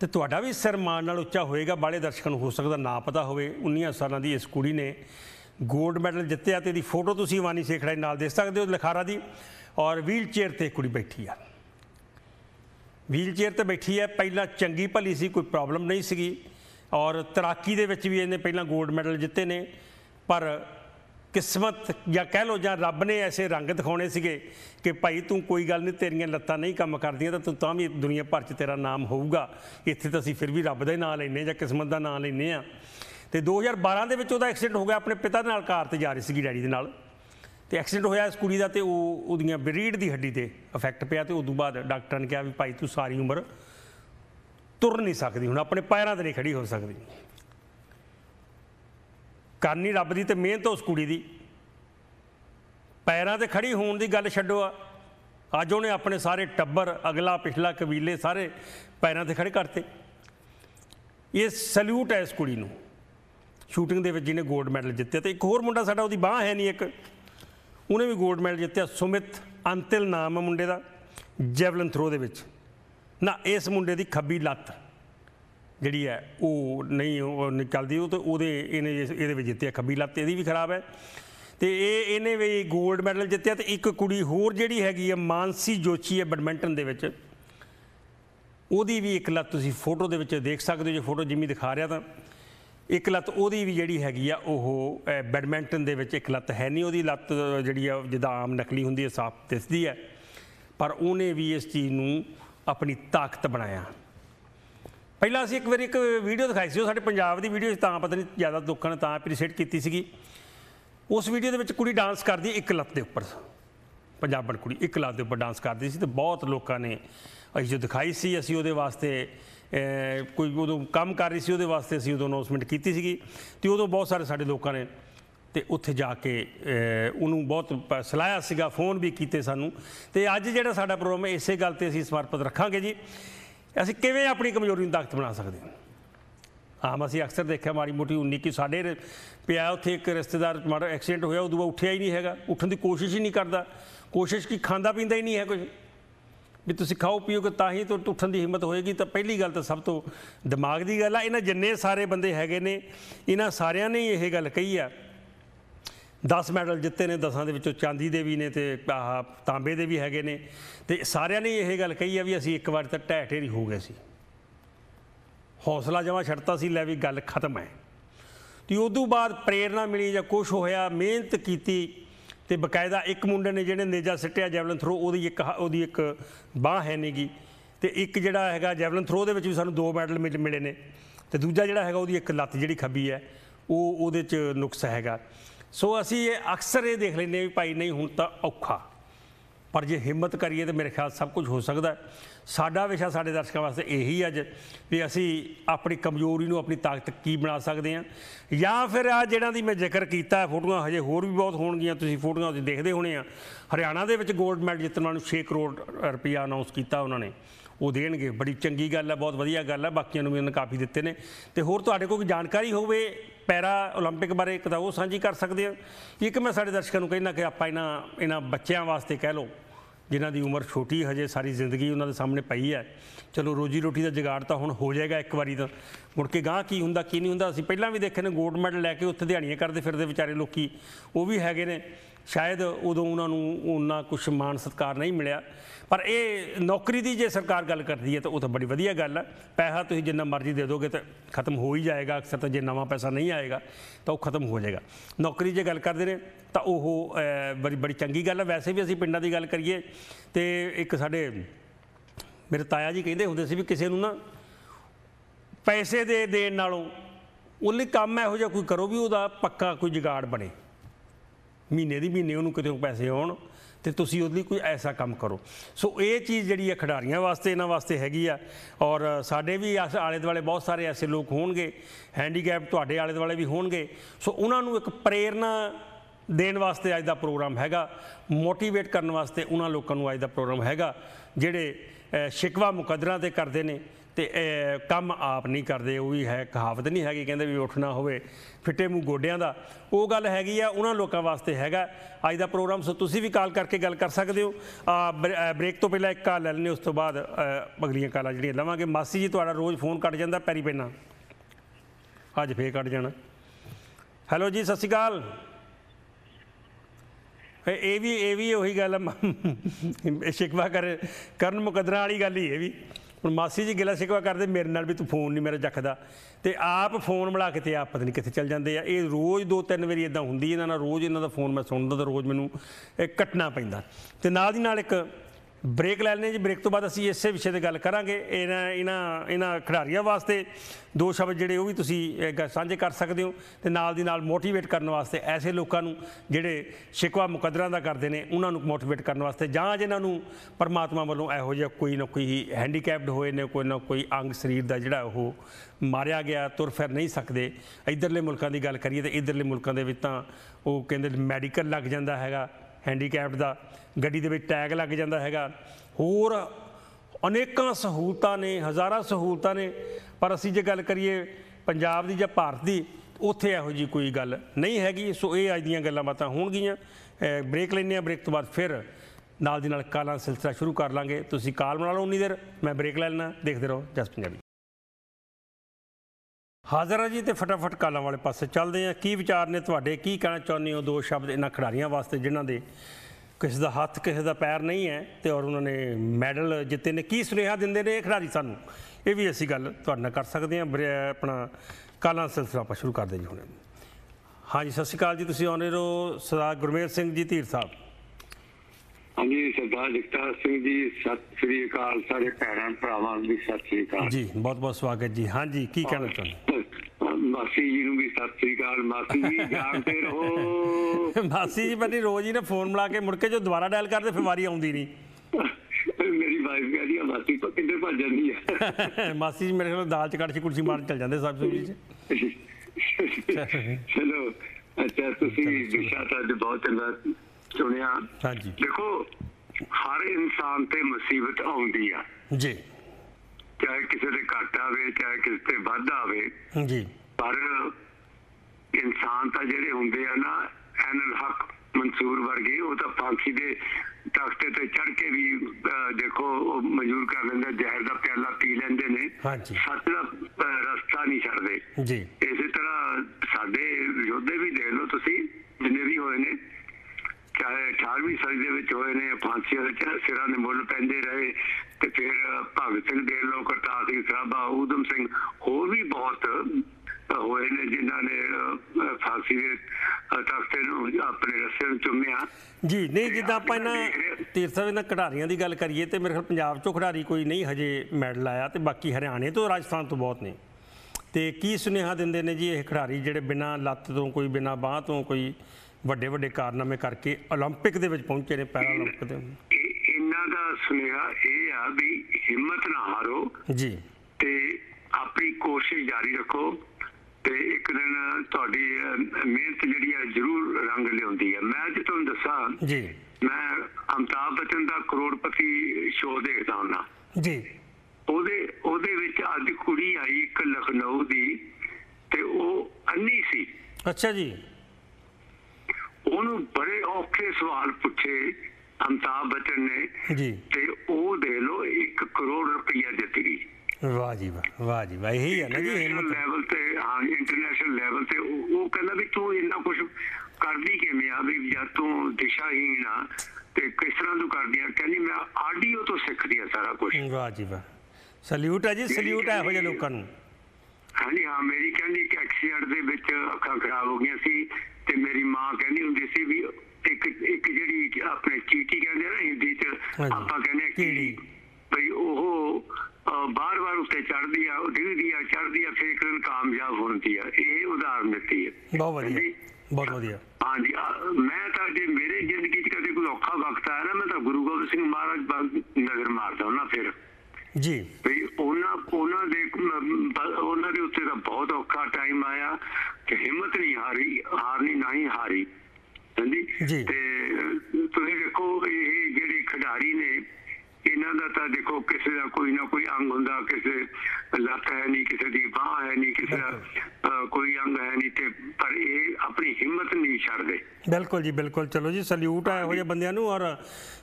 ਤੇ ਤੁਹਾਡਾ ਵੀ ਸਿਰ ਮਾਣ ਨਾਲ ਉੱਚਾ ਹੋਏਗਾ ਬਾਲੇ ਦਰਸ਼ਕਾਂ ਨੂੰ ਹੋ ਸਕਦਾ ਨਾ ਪਤਾ ਹੋਵੇ 19 ਸਾਲਾਂ ਦੀ ਇਸ ਕੁੜੀ ਨੇ 골ਡ ਮੈਡਲ ਜਿੱਤਿਆ ਤੇ ਇਹਦੀ ਫੋਟੋ ਤੁਸੀਂ ਵਾਨੀ ਸੇਖੜਾ ਦੇ ਨਾਲ ਦੇ ਸਕਦੇ ਹੋ ਲਖਾਰਾ ਦੀ। ਔਰ ਵੀਲ ਚੇਅਰ ਤੇ ਕੁੜੀ ਬੈਠੀ ਆ। ਵੀਲ ਚੇਅਰ ਤੇ ਬੈਠੀ ਹੈ ਪਹਿਲਾਂ ਚੰਗੀ ਭਲੀ ਸੀ, ਕੋਈ ਪ੍ਰੋਬਲਮ ਨਹੀਂ ਸੀਗੀ। ਔਰ ਤੈਰਾਕੀ ਦੇ ਵਿੱਚ ਵੀ ਇਹਨੇ ਪਹਿਲਾਂ 골ਡ ਮੈਡਲ ਜਿੱਤੇ ਨੇ। ਪਰ ਕਿਸਮਤ ਜਾਂ ਕਹਿ ਲਓ ਜਾਂ ਰੱਬ ਨੇ ਐਸੇ ਰੰਗ ਦਿਖਾਉਣੇ ਸੀਗੇ ਕਿ ਭਾਈ ਤੂੰ ਕੋਈ ਗੱਲ ਨਹੀਂ, ਤੇਰੀਆਂ ਲੱਤਾਂ ਨਹੀਂ ਕੰਮ ਕਰਦੀਆਂ ਤਾਂ ਤੂੰ ਤਾਂ ਵੀ ਦੁਨੀਆ ਭਰ 'ਚ ਤੇਰਾ ਨਾਮ ਹੋਊਗਾ। ਇੱਥੇ ਤਾਂ ਅਸੀਂ ਫਿਰ ਵੀ ਰੱਬ ਦਾ ਹੀ ਨਾਮ ਲੈਨੇ ਜਾਂ ਕਿਸਮਤ ਦਾ ਨਾਮ ਲੈਨੇ ਆ ਤੇ 2012 ਦੇ ਵਿੱਚ ਉਹਦਾ ਐਕਸੀਡੈਂਟ ਹੋ ਗਿਆ, ਆਪਣੇ ਪਿਤਾ ਦੇ ਨਾਲ ਕਾਰ ਤੇ ਜਾ ਰਹੀ ਸੀਗੀ ਡੈਡੀ ਦੇ ਨਾਲ। ਤੇ ਐਕਸੀਡੈਂਟ ਹੋਇਆ ਇਸ ਕੁੜੀ ਦਾ ਤੇ ਉਹ ਉਹਦੀਆਂ ਬਰੀਡ ਦੀ ਹੱਡੀ ਤੇ ਇਫੈਕਟ ਪਿਆ ਤੇ ਉਦੋਂ ਬਾਅਦ ਡਾਕਟਰਾਂ ਨੇ ਕਿਹਾ ਵੀ ਭਾਈ ਤੂੰ ਸਾਰੀ ਉਮਰ ਤੁਰ ਨਹੀਂ ਸਕਦੀ, ਹੁਣ ਆਪਣੇ ਪੈਰਾਂ ਤੇ ਨਹੀਂ ਖੜੀ ਹੋ ਸਕਦੀ। ਕਰਨੀ ਰੱਬ ਦੀ ਤੇ ਮਿਹਨਤ ਉਸ ਕੁੜੀ ਦੀ। ਪੈਰਾਂ ਤੇ ਖੜੀ ਹੋਣ ਦੀ ਗੱਲ ਛੱਡੋ ਆ। ਅੱਜ ਉਹਨੇ ਆਪਣੇ ਸਾਰੇ ਟੱਬਰ, ਅਗਲਾ, ਪਿਛਲਾ, ਕਬੀਲੇ ਸਾਰੇ ਪੈਰਾਂ ਤੇ ਖੜੇ ਕਰਤੇ। ਇਹ ਸਲੂਟ ਹੈ ਇਸ ਕੁੜੀ ਨੂੰ। ਸ਼ੂਟਿੰਗ ਦੇ ਵਿੱਚ ਜਿਹਨੇ 골ਡ ਮੈਡਲ ਜਿੱਤਿਆ ਤੇ ਇੱਕ ਹੋਰ ਮੁੰਡਾ ਸਾਡਾ ਉਹਦੀ ਬਾਹ ਹੈ ਨਹੀਂ ਇੱਕ। ਉਹਨੇ ਵੀ 골ਡ ਮੈਡਲ ਜਿੱਤਿਆ ਸੁਮਿਤ ਅੰਤਿਲ ਨਾਮ ਹੈ ਮੁੰਡੇ ਦਾ, ਜੈਵਲਨ ਥਰੋ ਦੇ ਵਿੱਚ। ਨਾ, ਇਸ ਮੁੰਡੇ ਦੀ ਖੱਬੀ ਲੱਤ ਜਿਹੜੀ ਹੈ, ਉਹ ਨਹੀਂ, ਉਹ ਨਿਕਲਦੀ ਉਹ ਤੇ ਉਹਦੇ ਇਹਨੇ ਇਹਦੇ ਵਿੱਚ ਜਿੱਤਿਆ ਖੱਬੀ ਲੱਤ, ਇਹਦੀ ਵੀ ਖਰਾਬ ਹੈ। ਤੇ ਇਹ, ਇਹਨੇ ਵੀ 골ਡ ਮੈਡਲ ਜਿੱਤਿਆ ਤੇ ਇੱਕ ਕੁੜੀ ਹੋਰ ਜਿਹੜੀ ਹੈਗੀ ਹੈ ਮਾਨਸੀ ਜੋਚੀ ਹੈ ਬੈਡਮਿੰਟਨ ਦੇ ਵਿੱਚ। ਉਹਦੀ ਵੀ ਇੱਕ ਲੱਤ ਤੁਸੀਂ ਫੋਟੋ ਦੇ ਵਿੱਚ ਦੇਖ ਸਕਦੇ ਹੋ, ਜੇ ਫੋਟੋ ਜਿੰਮੀ ਦਿਖਾ ਰਿਹਾ ਤਾਂ। ਇੱਕ ਲੱਤ ਉਹਦੀ ਵੀ ਜਿਹੜੀ ਹੈਗੀ ਆ, ਉਹ ਬੈਡਮਿੰਟਨ ਦੇ ਵਿੱਚ ਇੱਕ ਲੱਤ ਹੈ ਨਹੀਂ, ਉਹਦੀ ਲੱਤ ਜਿਹੜੀ ਆ, ਜਿੱਦਾਂ ਆਮ ਨਕਲੀ ਹੁੰਦੀ ਹੈ, ਸਾਫ਼ ਦਿਸਦੀ ਹੈ। ਪਰ ਉਹਨੇ ਵੀ ਇਸ ਚੀਜ਼ ਨੂੰ ਆਪਣੀ ਤਾਕਤ ਬਣਾਇਆ। ਪਹਿਲਾਂ ਅਸੀਂ ਇੱਕ ਵਾਰੀ ਇੱਕ ਵੀਡੀਓ ਦਿਖਾਈ ਸੀ, ਉਹ ਸਾਡੇ ਪੰਜਾਬ ਦੀ ਵੀਡੀਓ ਤਾਂ ਪਤਾ ਨਹੀਂ ਜ਼ਿਆਦਾ ਲੋਕਾਂ ਨੇ ਤਾਂ ਐਪਰੀਸ਼ੀਏਟ ਕੀਤੀ ਸੀਗੀ। ਉਸ ਵੀਡੀਓ ਦੇ ਵਿੱਚ ਕੁੜੀ ਡਾਂਸ ਕਰਦੀ ਇੱਕ ਲੱਤ ਦੇ ਉੱਪਰ। ਪੰਜਾਬਣ ਕੁੜੀ ਇੱਕ ਲੱਤ ਦੇ ਉੱਪਰ ਡਾਂਸ ਕਰਦੀ ਸੀ ਤੇ ਬਹੁਤ ਲੋਕਾਂ ਨੇ ਅਸੀਂ ਜੋ ਦਿਖਾਈ ਸੀ, ਅਸੀਂ ਉਹਦੇ ਵਾਸਤੇ ਕੋਈ ਉਦੋਂ ਕੰਮ ਕਰ ਰਹੀ ਸੀ, ਉਹਦੇ ਵਾਸਤੇ ਅਸੀਂ ਉਦੋਂ ਅਨਾਉਂਸਮੈਂਟ ਕੀਤੀ ਸੀਗੀ ਤੇ ਉਦੋਂ ਬਹੁਤ ਸਾਰੇ ਸਾਡੇ ਲੋਕਾਂ ਨੇ ਤੇ ਉੱਥੇ ਜਾ ਕੇ ਉਹਨੂੰ ਬਹੁਤ ਪ- ਸਲਾਹਿਆ ਸੀਗਾ ਫੋਨ ਵੀ ਕੀਤੇ ਸਾਨੂੰ ਤੇ ਅੱਜ ਜਿਹੜਾ ਸਾਡਾ ਪ੍ਰੋਗਰਾਮ ਹੈ, ਇਸੇ ਗੱਲ ਤੇ ਅਸੀਂ ਸਮਰਪਿਤ ਰੱਖਾਂਗੇ ਜੀ। ਅਸੀਂ ਕਿਵੇਂ ਆਪਣੀ ਕਮਜ਼ੋਰੀ ਨੂੰ ਤਾਕਤ ਬਣਾ ਸਕਦੇ ਹਾਂ? ਆਮ ਅਸੀਂ ਅਕਸਰ ਦੇਖਿਆ ਮਾੜੀ ਮੋਟੀ 19 ਕੀ ਸਾਡੇ ਰ- ਪਿਆ ਉੱਥੇ ਇੱਕ ਰਿਸ਼ਤੇਦਾਰ ਮਾੜਾ ਐਕਸੀਡੈਂਟ ਹੋਇਆ, ਉਦੋਂ ਬਾਅਦ ਉੱਠਿਆ ਹੀ ਨਹੀਂ ਹੈਗਾ, ਉੱਠਣ ਦੀ ਕੋਸ਼ਿਸ਼ ਹੀ ਨਹੀਂ ਕਰਦਾ। ਕੋਸ਼ਿਸ਼ ਕੀ ਖਾਂਦਾ ਪੀਂਦਾ ਹੀ ਨਹੀਂ ਹੈ ਕੁਝ ਵੀ ਤੁਸੀਂ ਖਾਓ ਪੀਓਗੇ ਤਾਂ ਹੀ ਤੋਂ ਉੱਠਣ ਦੀ ਹਿੰਮਤ ਹੋਏਗੀ ਤਾਂ ਪਹਿਲੀ ਗੱਲ ਤਾਂ ਸਭ ਤੋਂ ਦਿਮਾਗ ਦੀ ਗੱਲ ਆ। ਇਹਨਾਂ ਜਿੰਨੇ ਸਾਰੇ ਬੰਦੇ ਹੈਗੇ ਨੇ, ਇਹਨਾਂ ਸਾਰਿਆਂ ਨੇ ਇਹ ਗੱਲ ਕਹੀ ਆ। 10 ਮੈਡਲ ਜਿੱਤੇ ਨੇ 10ਾਂ ਦੇ ਵਿੱਚੋਂ ਚਾਂਦੀ ਦੇ ਵੀ ਨੇ ਤੇ ਆਹ ਤਾਂਬੇ ਦੇ ਵੀ ਹੈਗੇ ਨੇ। ਤੇ ਸਾਰਿਆਂ ਨੇ ਇਹ ਗੱਲ ਕਹੀ ਆ ਵੀ ਅਸੀਂ ਇੱਕ ਵਾਰ ਤਾਂ ਢਹਿ ਢੇਰੀ ਹੋ ਗਏ ਸੀ। ਹੌਸਲਾ ਜਮਾ ਛੱਡਤਾ ਸੀ, ਲੈ ਵੀ ਗੱਲ ਖਤਮ ਹੈ। ਤੇ ਤੋਂ ਬਾਅਦ ਪ੍ਰੇਰਣਾ ਮਿਲੀ ਜਾਂ ਕੁਝ ਹੋਇਆ, ਮਿਹਨਤ ਕੀਤੀ ਤੇ ਬਕਾਇਦਾ ਇੱਕ ਮੁੰਡੇ ਨੇ ਜਿਹੜੇ ਨੇਜਾ ਸਿੱਟਿਆ ਜੈਵਲਨ ਥਰੋ, ਉਹਦੀ ਇੱਕ ਹ- ਉਹਦੀ ਇੱਕ ਬਾਹ ਹੈ ਨਹੀਂਗੀ ਤੇ ਇੱਕ ਜਿਹੜਾ ਹੈਗਾ ਜੈਵਲਨ ਥਰੋ ਦੇ ਵਿੱਚ ਵੀ ਸਾਨੂੰ ਦੋ ਮੈਡਲ ਮਿਲ- ਮਿਲੇ ਨੇ। ਤੇ ਦੂਜਾ ਜਿਹੜਾ ਹੈਗਾ ਉਹਦੀ ਇੱਕ ਲੱਤ ਜਿਹੜੀ ਖੱਬੀ ਹੈ, ਉਹ ਉਹਦੇ 'ਚ ਨੁਕਸ ਹੈਗਾ। ਸੋ ਅਸੀਂ ਇਹ ਅਕਸਰ ਇਹ ਦੇਖ ਲੈਂਦੇ ਵੀ ਭਾਈ ਨਹੀਂ, ਹੁਣ ਤਾਂ ਔਖਾ। ਪਰ ਜੇ ਹਿੰਮਤ ਕਰੀਏ ਤਾਂ ਮੇਰੇ ਖਿਆਲ ਸਭ ਕੁਝ ਹੋ ਸਕਦਾ ਸਾਡਾ ਵਿਸ਼ਾ ਸਾਡੇ ਦਰਸ਼ਕਾਂ ਵਾਸਤੇ ਇਹੀ ਅੱਜ ਵੀ ਅਸੀਂ ਆਪਣੀ ਕਮਜ਼ੋਰੀ ਨੂੰ ਆਪਣੀ ਤਾਕਤ ਕੀ ਬਣਾ ਸਕਦੇ ਆ। ਜਾਂ ਫਿਰ ਆ ਜਿਹੜਾਂ ਦੀ ਮੈਂ ਜ਼ਿਕਰ ਕੀਤਾ, ਫੋਟੋਆਂ ਹਜੇ ਹੋਰ ਵੀ ਬਹੁਤ ਹੋਣਗੀਆਂ, ਤੁਸੀਂ ਫੋਟੋਆਂ ਤੁਸੀਂ ਦੇਖਦੇ ਹੋਣੇ ਆ। ਹਰਿਆਣਾ ਦੇ ਵਿੱਚ ਗੋਲਡ ਮੈਡਲ ਜਿੱਤਣ ਵਾਲਿਆਂ ਨੂੰ 6 ਕਰੋੜ ਰੁਪਈਆ ਅਨਾਉਂਸ ਕੀਤਾ ਉਹਨਾਂ ਨੇ। ਉਹ ਦੇਣਗੇ, ਬੜੀ ਚੰਗੀ ਗੱਲ ਹੈ ਬਹੁਤ ਵਧੀਆ ਗੱਲ ਹੈ ਬਾਕੀਆਂ ਨੂੰ ਵੀ ਉਹਨਾਂ ਕਾਫੀ ਦਿੱਤੇ ਨੇ। ਤੇ ਹੋਰ ਤੁਹਾਡੇ ਕੋਲ ਕੋਈ ਜਾਣਕਾਰੀ ਹੋਵੇ, ਪੈਰਾ 올림픽 ਬਾਰੇ ਇੱਕ ਤਾਂ ਉਹ ਸਾਂਝੀ ਕਰ ਸਕਦੇ ਆ। ਇੱਕ ਮੈਂ ਸਾਡੇ ਦਰਸ਼ਕਾਂ ਨੂੰ ਕਹਿਣਾ ਕਿ ਆਪਾਂ ਇਹਨਾਂ ਇਹਨਾਂ ਬੱਚਿਆਂ ਵਾਸਤੇ ਕਹਿ ਲਓ ਜਿਨ੍ਹਾਂ ਦੀ ਉਮਰ ਛੋਟੀ ਹਜੇ ਸਾਰੀ ਜ਼ਿੰਦਗੀ ਉਹਨਾਂ ਦੇ ਸਾਹਮਣੇ ਪਈ ਹੈ। ਚਲੋ, ਰੋਜੀ ਰੋਟੀ ਦਾ ਜੁਗਾੜ ਤਾਂ ਹੁਣ ਹੋ ਜਾਏਗਾ ਇੱਕ ਵਾਰੀ ਤਾਂ। ਮੁੜ ਕੇ ਗਾਂ ਕੀ ਹੁੰਦਾ, ਕੀ ਨਹੀਂ ਹੁੰਦਾ, ਅਸੀਂ ਪਹਿਲਾਂ ਵੀ ਦੇਖੇ ਨੇ, ਗੋਲਡ ਮੈਡਲ ਲੈ ਕੇ ਉੱਥੇ ਦਿਹਾੜੀਆਂ ਕਰਦੇ ਫਿਰਦੇ ਵਿਚਾਰੇ ਲੋਕੀ। ਉਹ ਵੀ ਹੈਗੇ ਨੇ। ਸ਼ਾਇਦ ਉਦੋਂ ਉਹਨਾਂ ਨੂੰ ਉਹਨਾਂ ਕੁਝ ਮਾਣ ਸਤਿਕਾਰ ਨਹੀਂ ਮਿਲਿਆ। ਪਰ ਇਹ ਨੌਕਰੀ ਦੀ ਜੇ ਸਰਕਾਰ ਗੱਲ ਕਰਦੀ ਹੈ ਤਾਂ ਉਹ ਤਾਂ ਬੜੀ ਵਧੀਆ ਗੱਲ ਹੈ। ਪੈਸਾ ਤੁਸੀਂ ਜਿੰਨਾ ਮਰਜ਼ੀ ਦੇ ਦੋਗੇ ਤਾਂ ਖਤਮ ਹੋ ਹੀ ਜਾਏਗਾ। ਅਕਸਰ ਤਾਂ ਜੇ ਨਵਾਂ ਪੈਸਾ ਨਹੀਂ ਆਏਗਾ ਤਾਂ ਉਹ ਖਤਮ ਹੋ ਜਾਏਗਾ। ਨੌਕਰੀ ਜੇ ਗੱਲ ਕਰਦੇ ਨੇ ਤਾਂ ਉਹ ਅਹ, ਬੜੀ ਬੜੀ ਚੰਗੀ ਗੱਲ ਹੈ। ਵੈਸੇ ਵੀ ਅਸੀਂ ਪਿੰਡਾਂ ਦੀ ਗੱਲ ਕਰੀਏ ਤੇ ਇੱਕ ਸਾਡੇ ਮੇਰੇ ਤਾਇਆ ਜੀ ਕਹਿੰਦੇ ਹੁੰਦੇ ਸੀ ਵੀ ਕਿਸੇ ਨੂੰ ਨਾ ਪੈਸੇ ਦੇ ਦੇਣ ਨਾਲੋਂ ਉਹਨੇ ਕੰਮ ਇਹੋ ਜਿਹਾ ਕੋਈ ਕਰੋ ਵੀ ਉਹਦਾ ਪੱਕਾ ਕੋਈ ਜੁਗਾੜ ਬਣੇ। ਮਹੀਨੇ ਦੀ ਮਹੀਨੇ ਉਹਨੂੰ ਕਿਤੇ ਪੈਸੇ ਆਉਣ ਤੇ ਤੁਸੀਂ ਉਹਦੇ ਲਈ ਕੋਈ ਐਸਾ ਕੰਮ ਕਰੋ। ਸੋ ਇਹ ਚੀਜ਼ ਜਿਹੜੀ ਹੈ ਖਿਡਾਰੀਆਂ ਵਾਸਤੇ, ਇਹਨਾਂ ਵਾਸਤੇ ਹੈਗੀ ਆ। ਔਰ ਸਾਡੇ ਵੀ ਆਸ- ਆਲੇ ਦੁਆਲੇ ਬਹੁਤ ਸਾਰੇ ਐਸੇ ਲੋਕ ਹੋਣਗੇ ਹੈਂਡੀਕੈਪ ਤੁਹਾਡੇ ਆਲੇ ਦੁਆਲੇ ਵੀ ਹੋਣਗੇ। ਸੋ ਉਹਨਾਂ ਨੂੰ ਇੱਕ ਪ੍ਰੇਰਣਾ ਦੇਣ ਵਾਸਤੇ ਅੱਜ ਦਾ ਪ੍ਰੋਗਰਾਮ ਹੈਗਾ। ਮੋਟੀਵੇਟ ਕਰਨ ਵਾਸਤੇ ਉਹਨਾਂ ਲੋਕਾਂ ਨੂੰ ਅੱਜ ਦਾ ਪ੍ਰੋਗਰਾਮ ਹੈਗਾ, ਜਿਹੜੇ ਸ਼ਿਕਵਾ ਮੁਕੱਦਰਾਂ ਤੇ ਕਰਦੇ ਨੇ। ਤੇ ਕੰਮ ਆਪ ਨਹੀਂ ਕਰਦੇ ਉਹ ਵੀ ਹੈ ਕਹਾਵਤ ਨਹੀਂ ਹੈਗੀ ਕਹਿੰਦੇ ਵੀ ਉੱਠਣਾ ਹੋਵੇ ਫਿੱਟੇ ਮੂੰਹ ਗੋਡਿਆਂ ਦਾ। ਉਹ ਗੱਲ ਹੈਗੀ ਆ ਉਹਨਾਂ ਲੋਕਾਂ ਵਾਸਤੇ ਹੈਗਾ। ਅੱਜ ਦਾ ਪ੍ਰੋਗਰਾਮ ਸੋ ਤੁਸੀਂ ਵੀ ਕਾਲ ਕਰਕੇ ਗੱਲ ਕਰ ਸਕਦੇ ਹੋ। ਆ, ਬ੍ਰੇਕ ਤੋਂ ਪਹਿਲਾਂ ਇੱਕ ਕਾਲ ਲੈ ਲੈਣੇ ਉਸ ਤੋਂ ਬਾਅਦ ਅਗਲੀਆਂ ਕਾਲਾਂ ਜਿਹੜੀਆਂ ਲਵਾਂਗੇ। ਮਾਸੀ ਜੀ ਤੁਹਾਡਾ ਰੋਜ਼ ਫੋਨ ਕੱਟ ਜਾਂਦਾ ਪੈਰੀ ਪੈਣਾ। ਅੱਜ ਫੇਰ ਕੱਟ ਜਾਣਾ। ਹੈਲੋ ਜੀ ਸਤਿ ਸ਼੍ਰੀ ਅਕਾਲ। ਇਹ ਵੀ ਇਹ ਵੀ ਉਹੀ ਗੱਲ ਸ਼ਿਕਵਾ ਕਰ ਕਰਨ ਮੁਕਦਰਾਂ ਵਾਲੀ ਗੱਲ ਹੀ ਇਹ ਵੀ। ਹੁਣ ਮਾਸੀ ਜੀ ਗਿਲਾ ਸ਼ਿਕਵਾ ਕਰਦੇ, ਮੇਰੇ ਨਾਲ ਵੀ ਤੂੰ ਫੋਨ ਨਹੀਂ ਮੇਰਾ ਚੱਕਦਾ ਤੇ ਆਪ ਫੋਨ ਮਿਲਾ ਕੇ ਤੇ ਆਪ ਪਤਾ ਨਹੀਂ ਕਿੱਥੇ ਚੱਲ ਜਾਂਦੇ ਆ। ਇਹ ਰੋਜ਼ ਦੋ ਤਿੰਨ ਵਾਰੀ ਇਦਾਂ ਹੁੰਦੀ ਇਹਨਾਂ ਨਾਲ, ਰੋਜ਼ ਇਹਨਾਂ ਦਾ ਫੋਨ ਮੈਂ ਸੁਣਦਾ ਤਾਂ ਰੋਜ਼ ਮੈਨੂੰ ਇਹ ਕੱਟਣਾ ਪੈਂਦਾ। ਤੇ ਨਾਲ ਦੀ ਨਾਲ ਇੱਕ ਬ੍ਰੇਕ ਲੈ ਲੈਣੇ ਜੀ। ਬ੍ਰੇਕ ਤੋਂ ਬਾਅਦ ਅਸੀਂ ਇਸੇ ਵਿਸ਼ੇ ਤੇ ਗੱਲ ਕਰਾਂਗੇ। ਇਹਨਾਂ ਇਹਨਾਂ ਇਹਨਾਂ ਖਿਡਾਰੀਆਂ ਵਾਸਤੇ ਦੋ ਸ਼ਬਦ ਜਿਹੜੇ ਉਹ ਵੀ ਤੁਸੀਂ ਸਾਂਝੇ ਕਰ ਸਕਦੇ ਹੋ ਤੇ ਨਾਲ ਦੀ ਨਾਲ ਮੋਟੀਵੇਟ ਕਰਨ ਵਾਸਤੇ ਐਸੇ ਲੋਕਾਂ ਨੂੰ ਜਿਹੜੇ ਸ਼ਿਕਵਾ ਮੁਕੱਦਰਾਂ ਦਾ ਕਰਦੇ ਨੇ, ਉਹਨਾਂ ਨੂੰ ਮੋਟੀਵੇਟ ਕਰਨ ਵਾਸਤੇ ਜਾਂ ਜਿਨ੍ਹਾਂ ਨੂੰ ਪਰਮਾਤਮਾ ਵੱਲੋਂ ਇਹੋ ਜਿਹਾ ਕੋਈ ਨਾ ਕੋਈ ਹੈਂਡੀਕੈਪਡ ਹੋਏ ਨੇ, ਕੋਈ ਨਾ ਕੋਈ ਅੰਗ ਸਰੀਰ ਦਾ ਜਿਹੜਾ ਉਹ ਮਾਰਿਆ ਗਿਆ, ਤੁਰ ਫਿਰ ਨਹੀਂ ਸਕਦੇ। ਇਧਰਲੇ ਮੁਲਕਾਂ ਦੀ ਗੱਲ ਕਰੀਏ ਤੇ ਇਧਰਲੇ ਮੁਲਕਾਂ ਦੇ ਵਿੱਚ ਤਾਂ ਉਹ ਕਹਿੰਦੇ ਮੈਡੀਕਲ ਲੱਗ ਜਾਂਦਾ ਹੈਗਾ। ਹੈਂਡੀਕੈਪਡ ਦਾ ਗੱਡੀ ਦੇ ਵਿੱਚ ਟੈਗ ਲੱਗ ਜਾਂਦਾ ਹੈਗਾ। ਹੋਰ ਅਨੇਕਾਂ ਸਹੂਲਤਾਂ ਨੇ, ਹਜ਼ਾਰਾਂ ਸਹੂਲਤਾਂ ਨੇ, ਪਰ ਅਸੀਂ ਜੇ ਗੱਲ ਕਰੀਏ ਪੰਜਾਬ ਦੀ ਜਾਂ ਭਾਰਤ ਦੀ, ਉੱਥੇ ਇਹੋ ਜੀ ਕੋਈ ਗੱਲ ਨਹੀਂ ਹੈਗੀ। ਸੋ ਇਹ ਅੱਜ ਦੀਆਂ ਗੱਲਾਂ ਬਾਤਾਂ ਹੋਣਗੀਆਂ। ਬ੍ਰੇਕ ਲੈਂਦੇ ਆ ਬ੍ਰੇਕ ਤੋਂ ਬਾਅਦ ਫਿਰ ਨਾਲ ਦੀ ਨਾਲ ਕਾਲਾਂ ਸਿਲਸਿਲਾ ਸ਼ੁਰੂ ਕਰ ਲਾਂਗੇ। ਤੁਸੀਂ ਕਾਲ ਬਣਾ ਲਓ, ਉਨੀ ਦੇਰ। ਮੈਂ ਬ੍ਰੇਕ ਲੈ ਲੈਣਾ ਦੇਖਦੇ ਰਹੋ ਜਸ ਪੰਜਾਬੀ। ਹਾਜ਼ਰ ਆ ਜੀ ਤੇ ਫਟਾਫਟ ਕਾਲਾਂ ਵਾਲੇ ਪਾਸੇ ਚੱਲਦੇ ਆ ਕੀ ਵਿਚਾਰ ਨੇ ਤੁਹਾਡੇ? ਕੀ ਕਹਿਣਾ ਚਾਹੁੰਦੇ ਹੋ? ਦੋ ਸ਼ਬਦ ਇਹਨਾਂ ਖਿਡਾਰੀਆਂ ਵਾਸਤੇ ਜਿਨ੍ਹਾਂ ਦੇ ਕਿਸੇ ਦਾ ਹੱਥ, ਕਿਸੇ ਦਾ ਪੈਰ ਨਹੀਂ ਹੈ ਤੇ ਔਰ ਉਹਨਾਂ ਨੇ ਮੈਡਲ ਜਿੱਤੇ ਨੇ। ਕੀ ਸੁਨੇਹਾ ਦਿੰਦੇ ਨੇ ਇਹ ਖਿਡਾਰੀ ਸਾਨੂੰ? ਇਹ ਵੀ ਅਸੀਂ ਗੱਲ ਤੁਹਾਡੇ ਨਾਲ ਕਰ ਸਕਦੇ ਹਾਂ। ਬਰੇ- ਆਪਣਾ ਕਾਲਾਂ ਦਾ ਸਿਲਸਿਲਾ ਆਪਾਂ ਸ਼ੁਰੂ ਕਰਦੇ ਜੀ ਹੁਣ। ਹਾਂਜੀ, ਸਤਿ ਸ਼੍ਰੀ ਅਕਾਲ ਜੀ। ਤੁਸੀਂ ਆਉਣੇ ਰਹੋ ਸਰਦਾਰ ਗੁਰਮੇਲ ਸਿੰਘ ਜੀ, ਧੀਰ ਸਾਹਿਬ। ਹਾਂਜੀ ਸਰਦਾਰ ਜਗਤਾਰ ਸਿੰਘ ਜੀ ਸਤਿ ਸ੍ਰੀ ਅਕਾਲ ਸਾਰੇ ਭੈਣਾਂ ਭਰਾਵਾਂ ਨੂੰ ਵੀ ਸਤਿ ਸ੍ਰੀ ਅਕਾਲ। ਜੀ ਬਹੁਤ ਬਹੁਤ ਸਵਾਗਤ ਜੀ। ਹਾਂਜੀ ਕੀ ਕਹਿਣਾ ਚਾਹੁੰਦੇ? ਮਾਸੀ ਜੀ ਨੂੰ ਵੀ ਸਤਿ ਸ੍ਰੀ ਅਕਾਲ। ਮਾਸੀ ਜੀ ਜਾਣਦੇ ਰਹੋ। ਮਾਸੀ ਜੀ ਬੰਨੀ ਰੋਜ਼ ਹੀ ਨਾ ਫੋਨ ਮਿਲਾ ਕੇ ਮੁੜ ਕੇ ਜੋ ਦੁਬਾਰਾ ਡਾਇਲ ਕਰਦੇ ਫਿਰ ਵਾਰੀ ਆਉਂਦੀ ਨਹੀਂ ਮੇਰੀ ਵਾਈਫ ਕਹਿੰਦੀ ਆ ਮਾਸੀ ਤੋਂ ਕਿੱਧਰ ਭੱਜ ਜਾਂਦੀ ਆ? ਮਾਸੀ ਜੀ ਮੇਰੇ ਕੋਲ ਦਾਲ ਚ ਕੜਛੀ ਕੁਰਸੀ ਮਾਰ ਚੱਲ ਜਾਂਦੇ ਸਭ ਸਬਜ਼ੀ ਚ। ਚਲੋ। ਅੱਛਾ ਤੁਸੀਂ ਵਿਸ਼ਾ ਤਾਂ ਅੱਜ ਬਹੁਤ ਚੰਗਾ ਚੁਣਿਆ। ਹਾਂਜੀ। ਦੇਖੋ ਹਰ ਇਨਸਾਨ ਤੇ ਮੁਸੀਬਤ ਆਉਂਦੀ ਆ। ਜੀ। ਚਾਹੇ ਕਿਸੇ ਦੇ ਘੱਟ ਆਵੇ ਚਾਹੇ ਕਿਸੇ ਤੇ ਵੱਧ ਆਵੇ। ਜੀ। ਪਰ ਇਨਸਾਨ ਤਾਂ ਜਿਹੜੇ ਹੁੰਦੇ ਆ ਨਾ ਐਨਲ ਹਕ ਮਨਸੂਰ ਵਰਗੇ ਉਹ ਤਾਂ ਫਾਂਸੀ ਦੇ ਤਖਤੇ ਤੇ ਚੜ ਕੇ ਵੀ ਦੇਖੋ ਉਹ ਮਨਜ਼ੂਰ ਕਰ ਲੈਂਦੇ ਜ਼ਹਿਰ ਦਾ ਪਿਆਲਾ ਪੀ ਲੈਂਦੇ ਨੇ। ਹਾਂਜੀ। ਸੱਚ ਦਾ ਰਸਤਾ ਨਹੀਂ ਛੱਡਦੇ। ਜੀ। ਇਸੇ ਤਰ੍ਹਾਂ ਸਾਡੇ ਯੋਧੇ ਵੀ ਦੇਖ ਲਓ ਤੁਸੀਂ ਜਿੰਨੇ ਵੀ ਹੋਏ ਨੇ 18ਵੀਂ ਸਦੀ ਦੇ ਵਿੱਚ ਹੋਏ ਨੇ ਫਾਂਸੀਆਂ ਦੇ ਸਿਰਾਂ ਦੇ ਮੁੱਲ ਪੈਂਦੇ ਰਹੇ ਤੇ ਫਿਰ ਭਗਤ ਸਿੰਘ ਦੇ ਲੋ ਕਰਤਾਰ ਸਿੰਘ ਸਰਾਭਾ ਊਧਮ ਸਿੰਘ ਹੋਰ ਵੀ ਬਹੁਤ ਹੋਏ ਨੇ ਜਿਨ੍ਹਾਂ ਨੇ ਫਾਂਸੀ ਦੇ ਤਖਤੇ ਨੂੰ ਆਪਣੇ ਰਸਤੇ ਨੂੰ ਚੁੰਮਿਆ। ਜੀ ਨਹੀਂ ਜਿੱਦਾਂ ਆਪਾਂ ਇਹਨਾਂ ਤੀਰਥ ਇਹਨਾਂ ਖਿਡਾਰੀਆਂ ਦੀ ਗੱਲ ਕਰੀਏ ਤੇ ਮੇਰੇ ਖਿਆਲ ਪੰਜਾਬ ਚੋਂ ਖਿਡਾਰੀ ਕੋਈ ਨਹੀਂ ਹਜੇ ਮੈਡਲ ਆਇਆ ਤੇ ਬਾਕੀ ਹਰਿਆਣੇ ਤੋਂ ਰਾਜਸਥਾਨ ਤੋਂ ਬਹੁਤ ਨੇ। ਤੇ ਕੀ ਸੁਨੇਹਾ ਦਿੰਦੇ ਨੇ ਜੀ ਇਹ ਖਿਡਾਰੀ ਜਿਹੜੇ ਬਿਨਾਂ ਲੱਤ ਤੋਂ ਕੋਈ ਬਿਨਾਂ ਬਾਹ ਤੋਂ ਕੋਈ ਵੱਡੇ ਵੱਡੇ ਕਾਰਨਾਮੇ ਕਰਕੇ 올림픽 ਦੇ ਵਿੱਚ ਪਹੁੰਚੇ ਨੇ ਪੈਰਾ 올림픽 ਦੇ ਇਹ ਇਹਨਾਂ ਦਾ ਸੁਨੇਹਾ ਇਹ ਆ ਵੀ ਹਿੰਮਤ ਨਾ ਹਾਰੋ ਜੀ ਤੇ ਆਪਣੀ ਕੋਸ਼ਿਸ਼ ਜਾਰੀ ਰੱਖੋ ਤੇ ਇੱਕ ਦਿਨ ਤੁਹਾਡੀ ਅਹ, ਮਿਹਨਤ ਜਿਹੜੀ ਹੈ ਜ਼ਰੂਰ ਰੰਗ ਲਿਆਉਂਦੀ ਹੈ ਮੈਂ ਅੱਜ ਤੁਹਾਨੂੰ ਦੱਸਾਂ ਜੀ ਮੈਂ ਅਮਤਾਬ ਬਚਨ ਦਾ ਕਰੋੜਪਤੀ ਸ਼ੋਅ ਦੇਖਦਾ ਹੁੰਦਾ ਜੀ ਉਹਦੇ ਉਹਦੇ ਵਿੱਚ ਅੱਜ ਕੁੜੀ ਆਈ ਇੱਕ ਲਖਨਊ ਦੀ ਤੇ ਉਹ ਅੰਨੀ ਸੀ ਅੱਛਾ ਜੀ ਉਹਨੂੰ ਬੜੇ ਔਖੇ ਸਵਾਲ ਪੁੱਛੇ ਅਮਤਾਬ ਬਚਨ ਨੇ ਜੀ। ਤੇ ਉਹ ਦੇ ਲੋ 1 ਕਰੋੜ ਰੁਪਈਆ ਜਿੱਤ ਗਈ। ਵਾਹ ਜੀ ਵਾਹ ਵਾਹ ਜੀ ਵਾਹ ਇਹੀ ਹੈ ਨਾ ਜੀ ਹਿੰਮਤ ਲੈਵਲ ਤੇ ਹਾਂ ਇੰਟਰਨੈਸ਼ਨਲ ਲੈਵਲ ਤੇ ਉਹ ਕਹਿੰਦਾ ਵੀ ਤੂੰ ਇੰਨਾ ਕੁਝ ਕਰਦੀ ਕਿਵੇਂ ਆ ਵੀ ਜਦ ਤੂੰ ਦਿਸ਼ਾਹੀਨ ਆ ਤੇ ਕਿਸ ਤਰ੍ਹਾਂ ਤੂੰ ਕਰਦੀ ਆ? ਕਹਿੰਦੀ ਮੈਂ ਆਡੀਓ ਤੋਂ ਸਿੱਖਦੀ ਆ ਸਾਰਾ ਕੁਝ ਵਾਹ ਜੀ ਵਾਹ। ਸਲੂਟ ਹੈ ਜੀ ਸਲੂਟ ਹੈ ਇਹੋ ਜਿਹੇ ਲੋਕਾਂ ਨੂੰ। ਹਾਂਜੀ ਹਾਂ ਮੇਰੀ ਕਹਿੰਦੀ ਇੱਕ ਐਕਸੀਡੈਂਟ ਦੇ ਵਿੱਚ ਅੱਖਾਂ ਖਰਾਬ ਹੋ ਗਈਆਂ ਸੀ। ਤੇ ਮੇਰੀ ਮਾਂ ਕਹਿੰਦੀ ਹੁੰਦੀ ਸੀ ਵੀ ਇੱਕ ਇੱਕ ਜਿਹੜੀ ਆਪਣੇ ਚੀਟੀ ਕਹਿੰਦੇ ਨਾ ਹਿੰਦੀ ਚ। ਆਪਾਂ ਕਹਿੰਦੇ ਕੀੜੀ। ਭਈ ਉਹ ਬਾਰ-ਬਾਰ ਉੱਤੇ ਚੜਦੀ ਆ ਡਿੱਗਦੀ ਆ ਚੜਦੀ ਆ ਫਿਰ ਇੱਕ ਦਿਨ ਕਾਮਯਾਬ ਹੁੰਦੀ ਆ ਇਹ ਉਦਾਹਰਨ ਦਿੱਤੀ ਹੈ ਬਹੁਤ ਵਧੀਆ। ਬਹੁਤ ਵਧੀਆ ਹਾਂਜੀ ਮੈਂ ਤਾਂ ਜੇ ਮੇਰੇ ਜ਼ਿੰਦਗੀ 'ਚ ਕਦੇ ਕੋਈ ਔਖਾ ਵਕਤ ਆਇਆ ਨਾ ਮੈਂ ਤਾਂ ਗੁਰੂ ਗੋਬਿੰਦ ਸਿੰਘ ਮਹਾਰਾਜ ਨਜ਼ਰ ਮਾਰਦਾ ਉਹਨਾਂ ਫਿਰ ਜੀ। ਵੀ ਉਹਨਾਂ ਉਹਨਾਂ ਦੇ ਉਹਨਾਂ ਦੇ ਉੱਤੇ ਤਾਂ ਬਹੁਤ ਔਖਾ ਟਾਈਮ ਆਇਆ ਕਿ ਹਿੰਮਤ ਨਹੀਂ ਹਾਰੀ ਹਾਰਨੀ ਨਹੀਂ ਹਾਰੀ। ਹਾਂਜੀ? ਜੀ। ਤੇ ਤੁਸੀਂ ਦੇਖੋ ਇਹ ਜਿਹੜੇ ਖਿਡਾਰੀ ਨੇ ਇਹਨਾਂ ਦਾ ਤਾਂ ਦੇਖੋ ਕਿਸੇ ਦਾ ਕੋਈ ਨਾ ਕੋਈ ਅੰਗ ਹੁੰਦਾ ਕਿਸੇ ਲੱਤ ਹੈ ਨਹੀਂ ਕਿਸੇ ਦੀ ਬਾਹ ਹੈ ਨਹੀਂ ਕਿਸੇ ਦਾ ਕੋਈ ਅੰਗ ਹੈ ਨਹੀਂ ਤੇ ਪਰ ਇਹ ਆਪਣੀ ਹਿੰਮਤ ਨਹੀਂ ਛੱਡਦੇ। ਬਿਲਕੁਲ ਜੀ ਬਿਲਕੁਲ। ਚਲੋ ਜੀ ਸਲੂਟ ਹੈ ਇਹੋ ਜਿਹੇ ਬੰਦਿਆਂ ਨੂੰ ਔਰ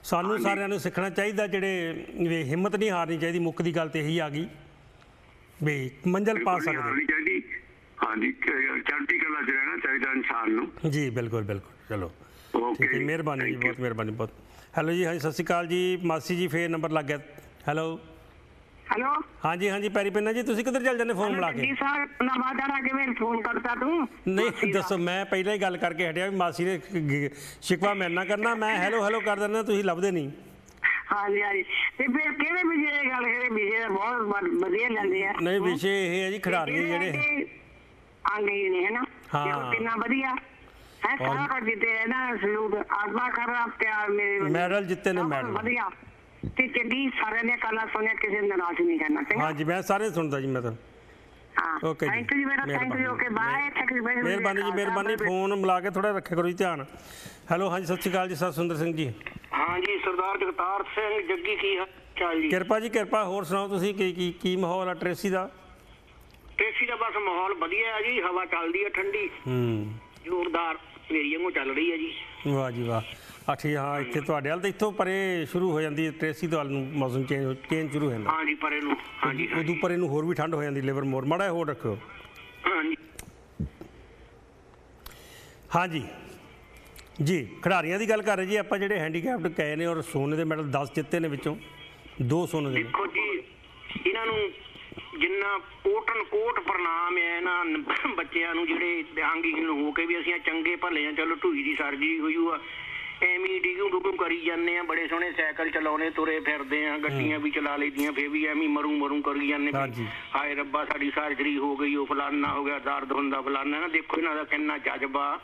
ਸਾਨੂੰ ਸਾਰਿਆਂ ਨੂੰ ਸਿੱਖਣਾ ਚਾਹੀਦਾ ਜਿਹੜੇ ਹਿੰਮਤ ਨਹੀਂ ਹਾਰਨੀ ਚਾਹੀਦੀ। ਮੁੱਖ ਦੀ ਗੱਲ ਤੇ ਇਹੀ ਆ ਗਈ ਵੀ ਮੰਜ਼ਲ ਪਾ ਸਕਦੇ। ਹਾਂਜੀ ਚੜ੍ਹਦੀ ਕਲਾ ਚ ਰਹਿਣਾ ਚਾਹੀਦਾ ਇਨਸਾਨ ਨੂੰ। ਜੀ ਬਿਲਕੁਲ ਬਿਲਕੁਲ। ਚਲੋ। ਓਕੇ ਮਿਹਰਬਾਨੀ ਜੀ ਬਹੁਤ ਮਿਹਰਬਾਨੀ ਬਹੁਤ ਹੈਲੋ ਜੀ ਹਾਂਜੀ ਸਤਿ ਸ਼੍ਰੀ ਅਕਾਲ ਜੀ। ਮਾਸੀ ਜੀ ਫੇਰ ਨੰਬਰ ਲੱਗ ਗਿਆ। ਹੈਲੋ। ਹੈਲੋ। ਹਾਂਜੀ ਹਾਂਜੀ ਪੈਰੀ ਪੈਨਾ ਜੀ ਤੁਸੀਂ ਕਿੱਧਰ ਚੱਲ ਜਾਂਦੇ ਫੋਨ ਮਿਲਾ ਕੇ? ਜੀ ਸਰ ਨਵਾਂ ਦਾੜਾ ਕਿਵੇਂ ਫੋਨ ਕਰਤਾ ਤੂੰ? ਨਹੀਂ ਦੱਸੋ ਮੈਂ ਪਹਿਲਾਂ ਹੀ ਗੱਲ ਕਰਕੇ ਹਟਿਆ ਵੀ ਮਾਸੀ ਨੇ ਸ਼ਿਕਵਾ ਮੈਂ ਨਾ ਕਰਨਾ ਮੈਂ ਹੈਲੋ ਹੈਲੋ ਕਰ ਦਿੰਦਾ ਤੁਸੀਂ ਲੱਭਦੇ ਨਹੀਂ। ਹਾਂਜੀ ਹਾਂਜੀ। ਤੇ ਕਿਹੜੇ ਵਿਸ਼ੇ ਦੀ ਗੱਲ ਕਰੇ ਵਿਸ਼ੇ ਬਹੁਤ ਵਧੀਆ ਲੈਂਦੇ ਆ। ਨਹੀਂ ਵਿਸ਼ੇ ਇਹ ਹੈ ਜੀ ਖਿਡਾਰੀ ਜਿਹੜੇ ਆਂਗੇ ਨੇ ਹੈ ਹਾਂ। ਕਿੰਨਾ ਵਧੀਆ। ਹੈ ਸਾਰਾ ਕਰ ਦਿੱਤੇ ਹੈ ਨਾ ਸਲੂਟ ਆਸਮਾ ਖਰਾ ਪਿਆਰ ਮੇਰੇ ਵੱਲ। ਮੈਡਲ ਜਿੱਤੇ ਨੇ ਮੈਡਲ ਵਧੀਆ ਤੇ ਚੰਗੀ ਸਾਰਿਆਂ ਨੇ ਕਾਲਾ ਸੁਣਿਆ ਕਿਸੇ ਨੂੰ ਨਾਰਾਜ਼ ਨਹੀਂ ਕਰਨਾ ਚੰਗਾ ਹਾਂਜੀ ਮੈਂ ਸਾਰੇ ਸੁਣਦਾ ਜੀ ਮੈਂ ਤਾਂ ਹਾਂ ਓਕੇ ਜੀ ਥੈਂਕ ਯੂ ਜੀ ਮੇਰਾ thank you okay bye thank you ਮਿਹਰਬਾਨੀ ਜੀ ਮਿਹਰਬਾਨੀ ਫੋਨ ਮਿਲਾ ਕੇ ਥੋੜਾ ਰੱਖਿਆ ਕਰੋ ਜੀ ਧਿਆਨ ਹੈਲੋ ਹਾਂਜੀ ਸਤਿ ਸ਼੍ਰੀ ਅਕਾਲ ਜੀ ਸਰ ਸੁੰਦਰ ਸਿੰਘ ਜੀ ਹਾਂ ਜੀ ਸਰਦਾਰ ਜਗਤਾਰ ਸਿੰਘ ਜੱਗੀ ਕੀ ਹਾਲ ਚਾਲ ਜੀ ਕਿਰਪਾ ਜੀ ਕਿਰਪਾ ਹੋਰ ਸੁਣਾਓ ਤੁਸੀਂ ਕੀ ਕੀ ਕੀ ਮਾਹੌਲ ਆ ਟ੍ਰੇਸੀ ਦਾ ਟੇਸੀ ਦਾ ਬਸ ਮਾਹੌਲ ਵਧੀਆ ਹੈ ਜੀ ਹਵਾ ਚੱਲਦੀ ਹੈ ਠੰਡੀ ਹੂੰ ਜ਼ੋਰਦਾਰ ਮੇਰੀ ਵਾਂਗੂ ਚੱਲ ਰਹੀ ਹੈ ਜੀ। ਵਾਹ ਜੀ ਵਾਹ। ਅੱਛੀ ਹਾਂ ਇੱਥੇ ਤੁਹਾਡੇ ਵੱਲ ਤਾਂ ਇੱਥੋਂ ਪਰੇ ਸ਼ੁਰੂ ਹੋ ਜਾਂਦੀ ਹੈ ਟ੍ਰੇਸੀ ਤੋਂ ਨੂੰ ਮੌਸਮ ਚੇਂਜ ਚੇਂਜ ਸ਼ੁਰੂ ਹੋ ਜਾਂਦਾ। ਹਾਂ ਜੀ ਪਰੇ ਨੂੰ ਹਾਂ ਜੀ ਉਦੋਂ ਪਰੇ ਨੂੰ ਹੋਰ ਵੀ ਠੰਡ ਹੋ ਜਾਂਦੀ ਲਿਵਰ ਮੋਰ। ਮਾੜਾ ਹੋਰ ਰੱਖਿਓ। ਹਾਂ ਜੀ। ਹਾਂਜੀ ਜੀ। ਖਿਡਾਰੀਆਂ ਦੀ ਗੱਲ ਕਰ ਰਹੇ ਜੀ ਆਪਾਂ ਜਿਹੜੇ ਹੈਂਡੀਕੈਪਡ ਕਹੇ ਨੇ ਔਰ ਸੋਨੇ ਦੇ ਮੈਡਲ 10 ਜਿੱਤੇ ਨੇ ਵਿੱਚੋਂ ਦੋ ਸੋਨੇ ਦੇ। ਦੇਖੋ ਜੀ ਇਹਨਾਂ ਨੂੰ ਜਿੰਨਾ ਕੋਟਨ ਕੋਟ ਪ੍ਰਣਾਮ ਹੈ ਨ- ਬੱਚਿਆਂ ਨੂੰ ਜਿਹੜੇ ਦਿਹਾਂਗਹੀਣ ਹੋ ਕੇ ਵੀ ਅਸੀਂ ਚੰਗੇ ਭਲੇ ਆ ਚਲੋ ਢੂਈ ਦੀ ਸਰਜਰੀ ਹੋਈ ਆ। ਐਵੇਂ ਡਿਗੂ ਡੁਗੂ ਕਰੀ ਜਾਂਦੇ ਆ ਬੜੇ ਸੋਹਣੇ ਸਾਈਕਲ ਚਲਾਉਣੇ ਤੁਰੇ ਫਿਰਦੇ ਆ ਗੱਡੀਆਂ ਵੀ ਚਲਾ ਲਈਆਂ ਫੇਰ ਵੀ ਐਵੇਂ ਮਰੂ ਮਰੂ ਕਰੀ ਜਾਂਦੇ। ਹਾਏ ਰੱਬਾ ਸਾਡੀ ਸਰਜਰੀ ਹੋ ਗਈ ਉਹ ਫਲਾਨਾ ਹੋ ਗਿਆ ਦਰਦ ਹੁੰਦਾ ਫਲਾਨਾ। ਨਾ ਦੇਖੋ ਇਹਨਾਂ ਦਾ ਕਿੰਨਾ ਜਜ਼ਬਾ।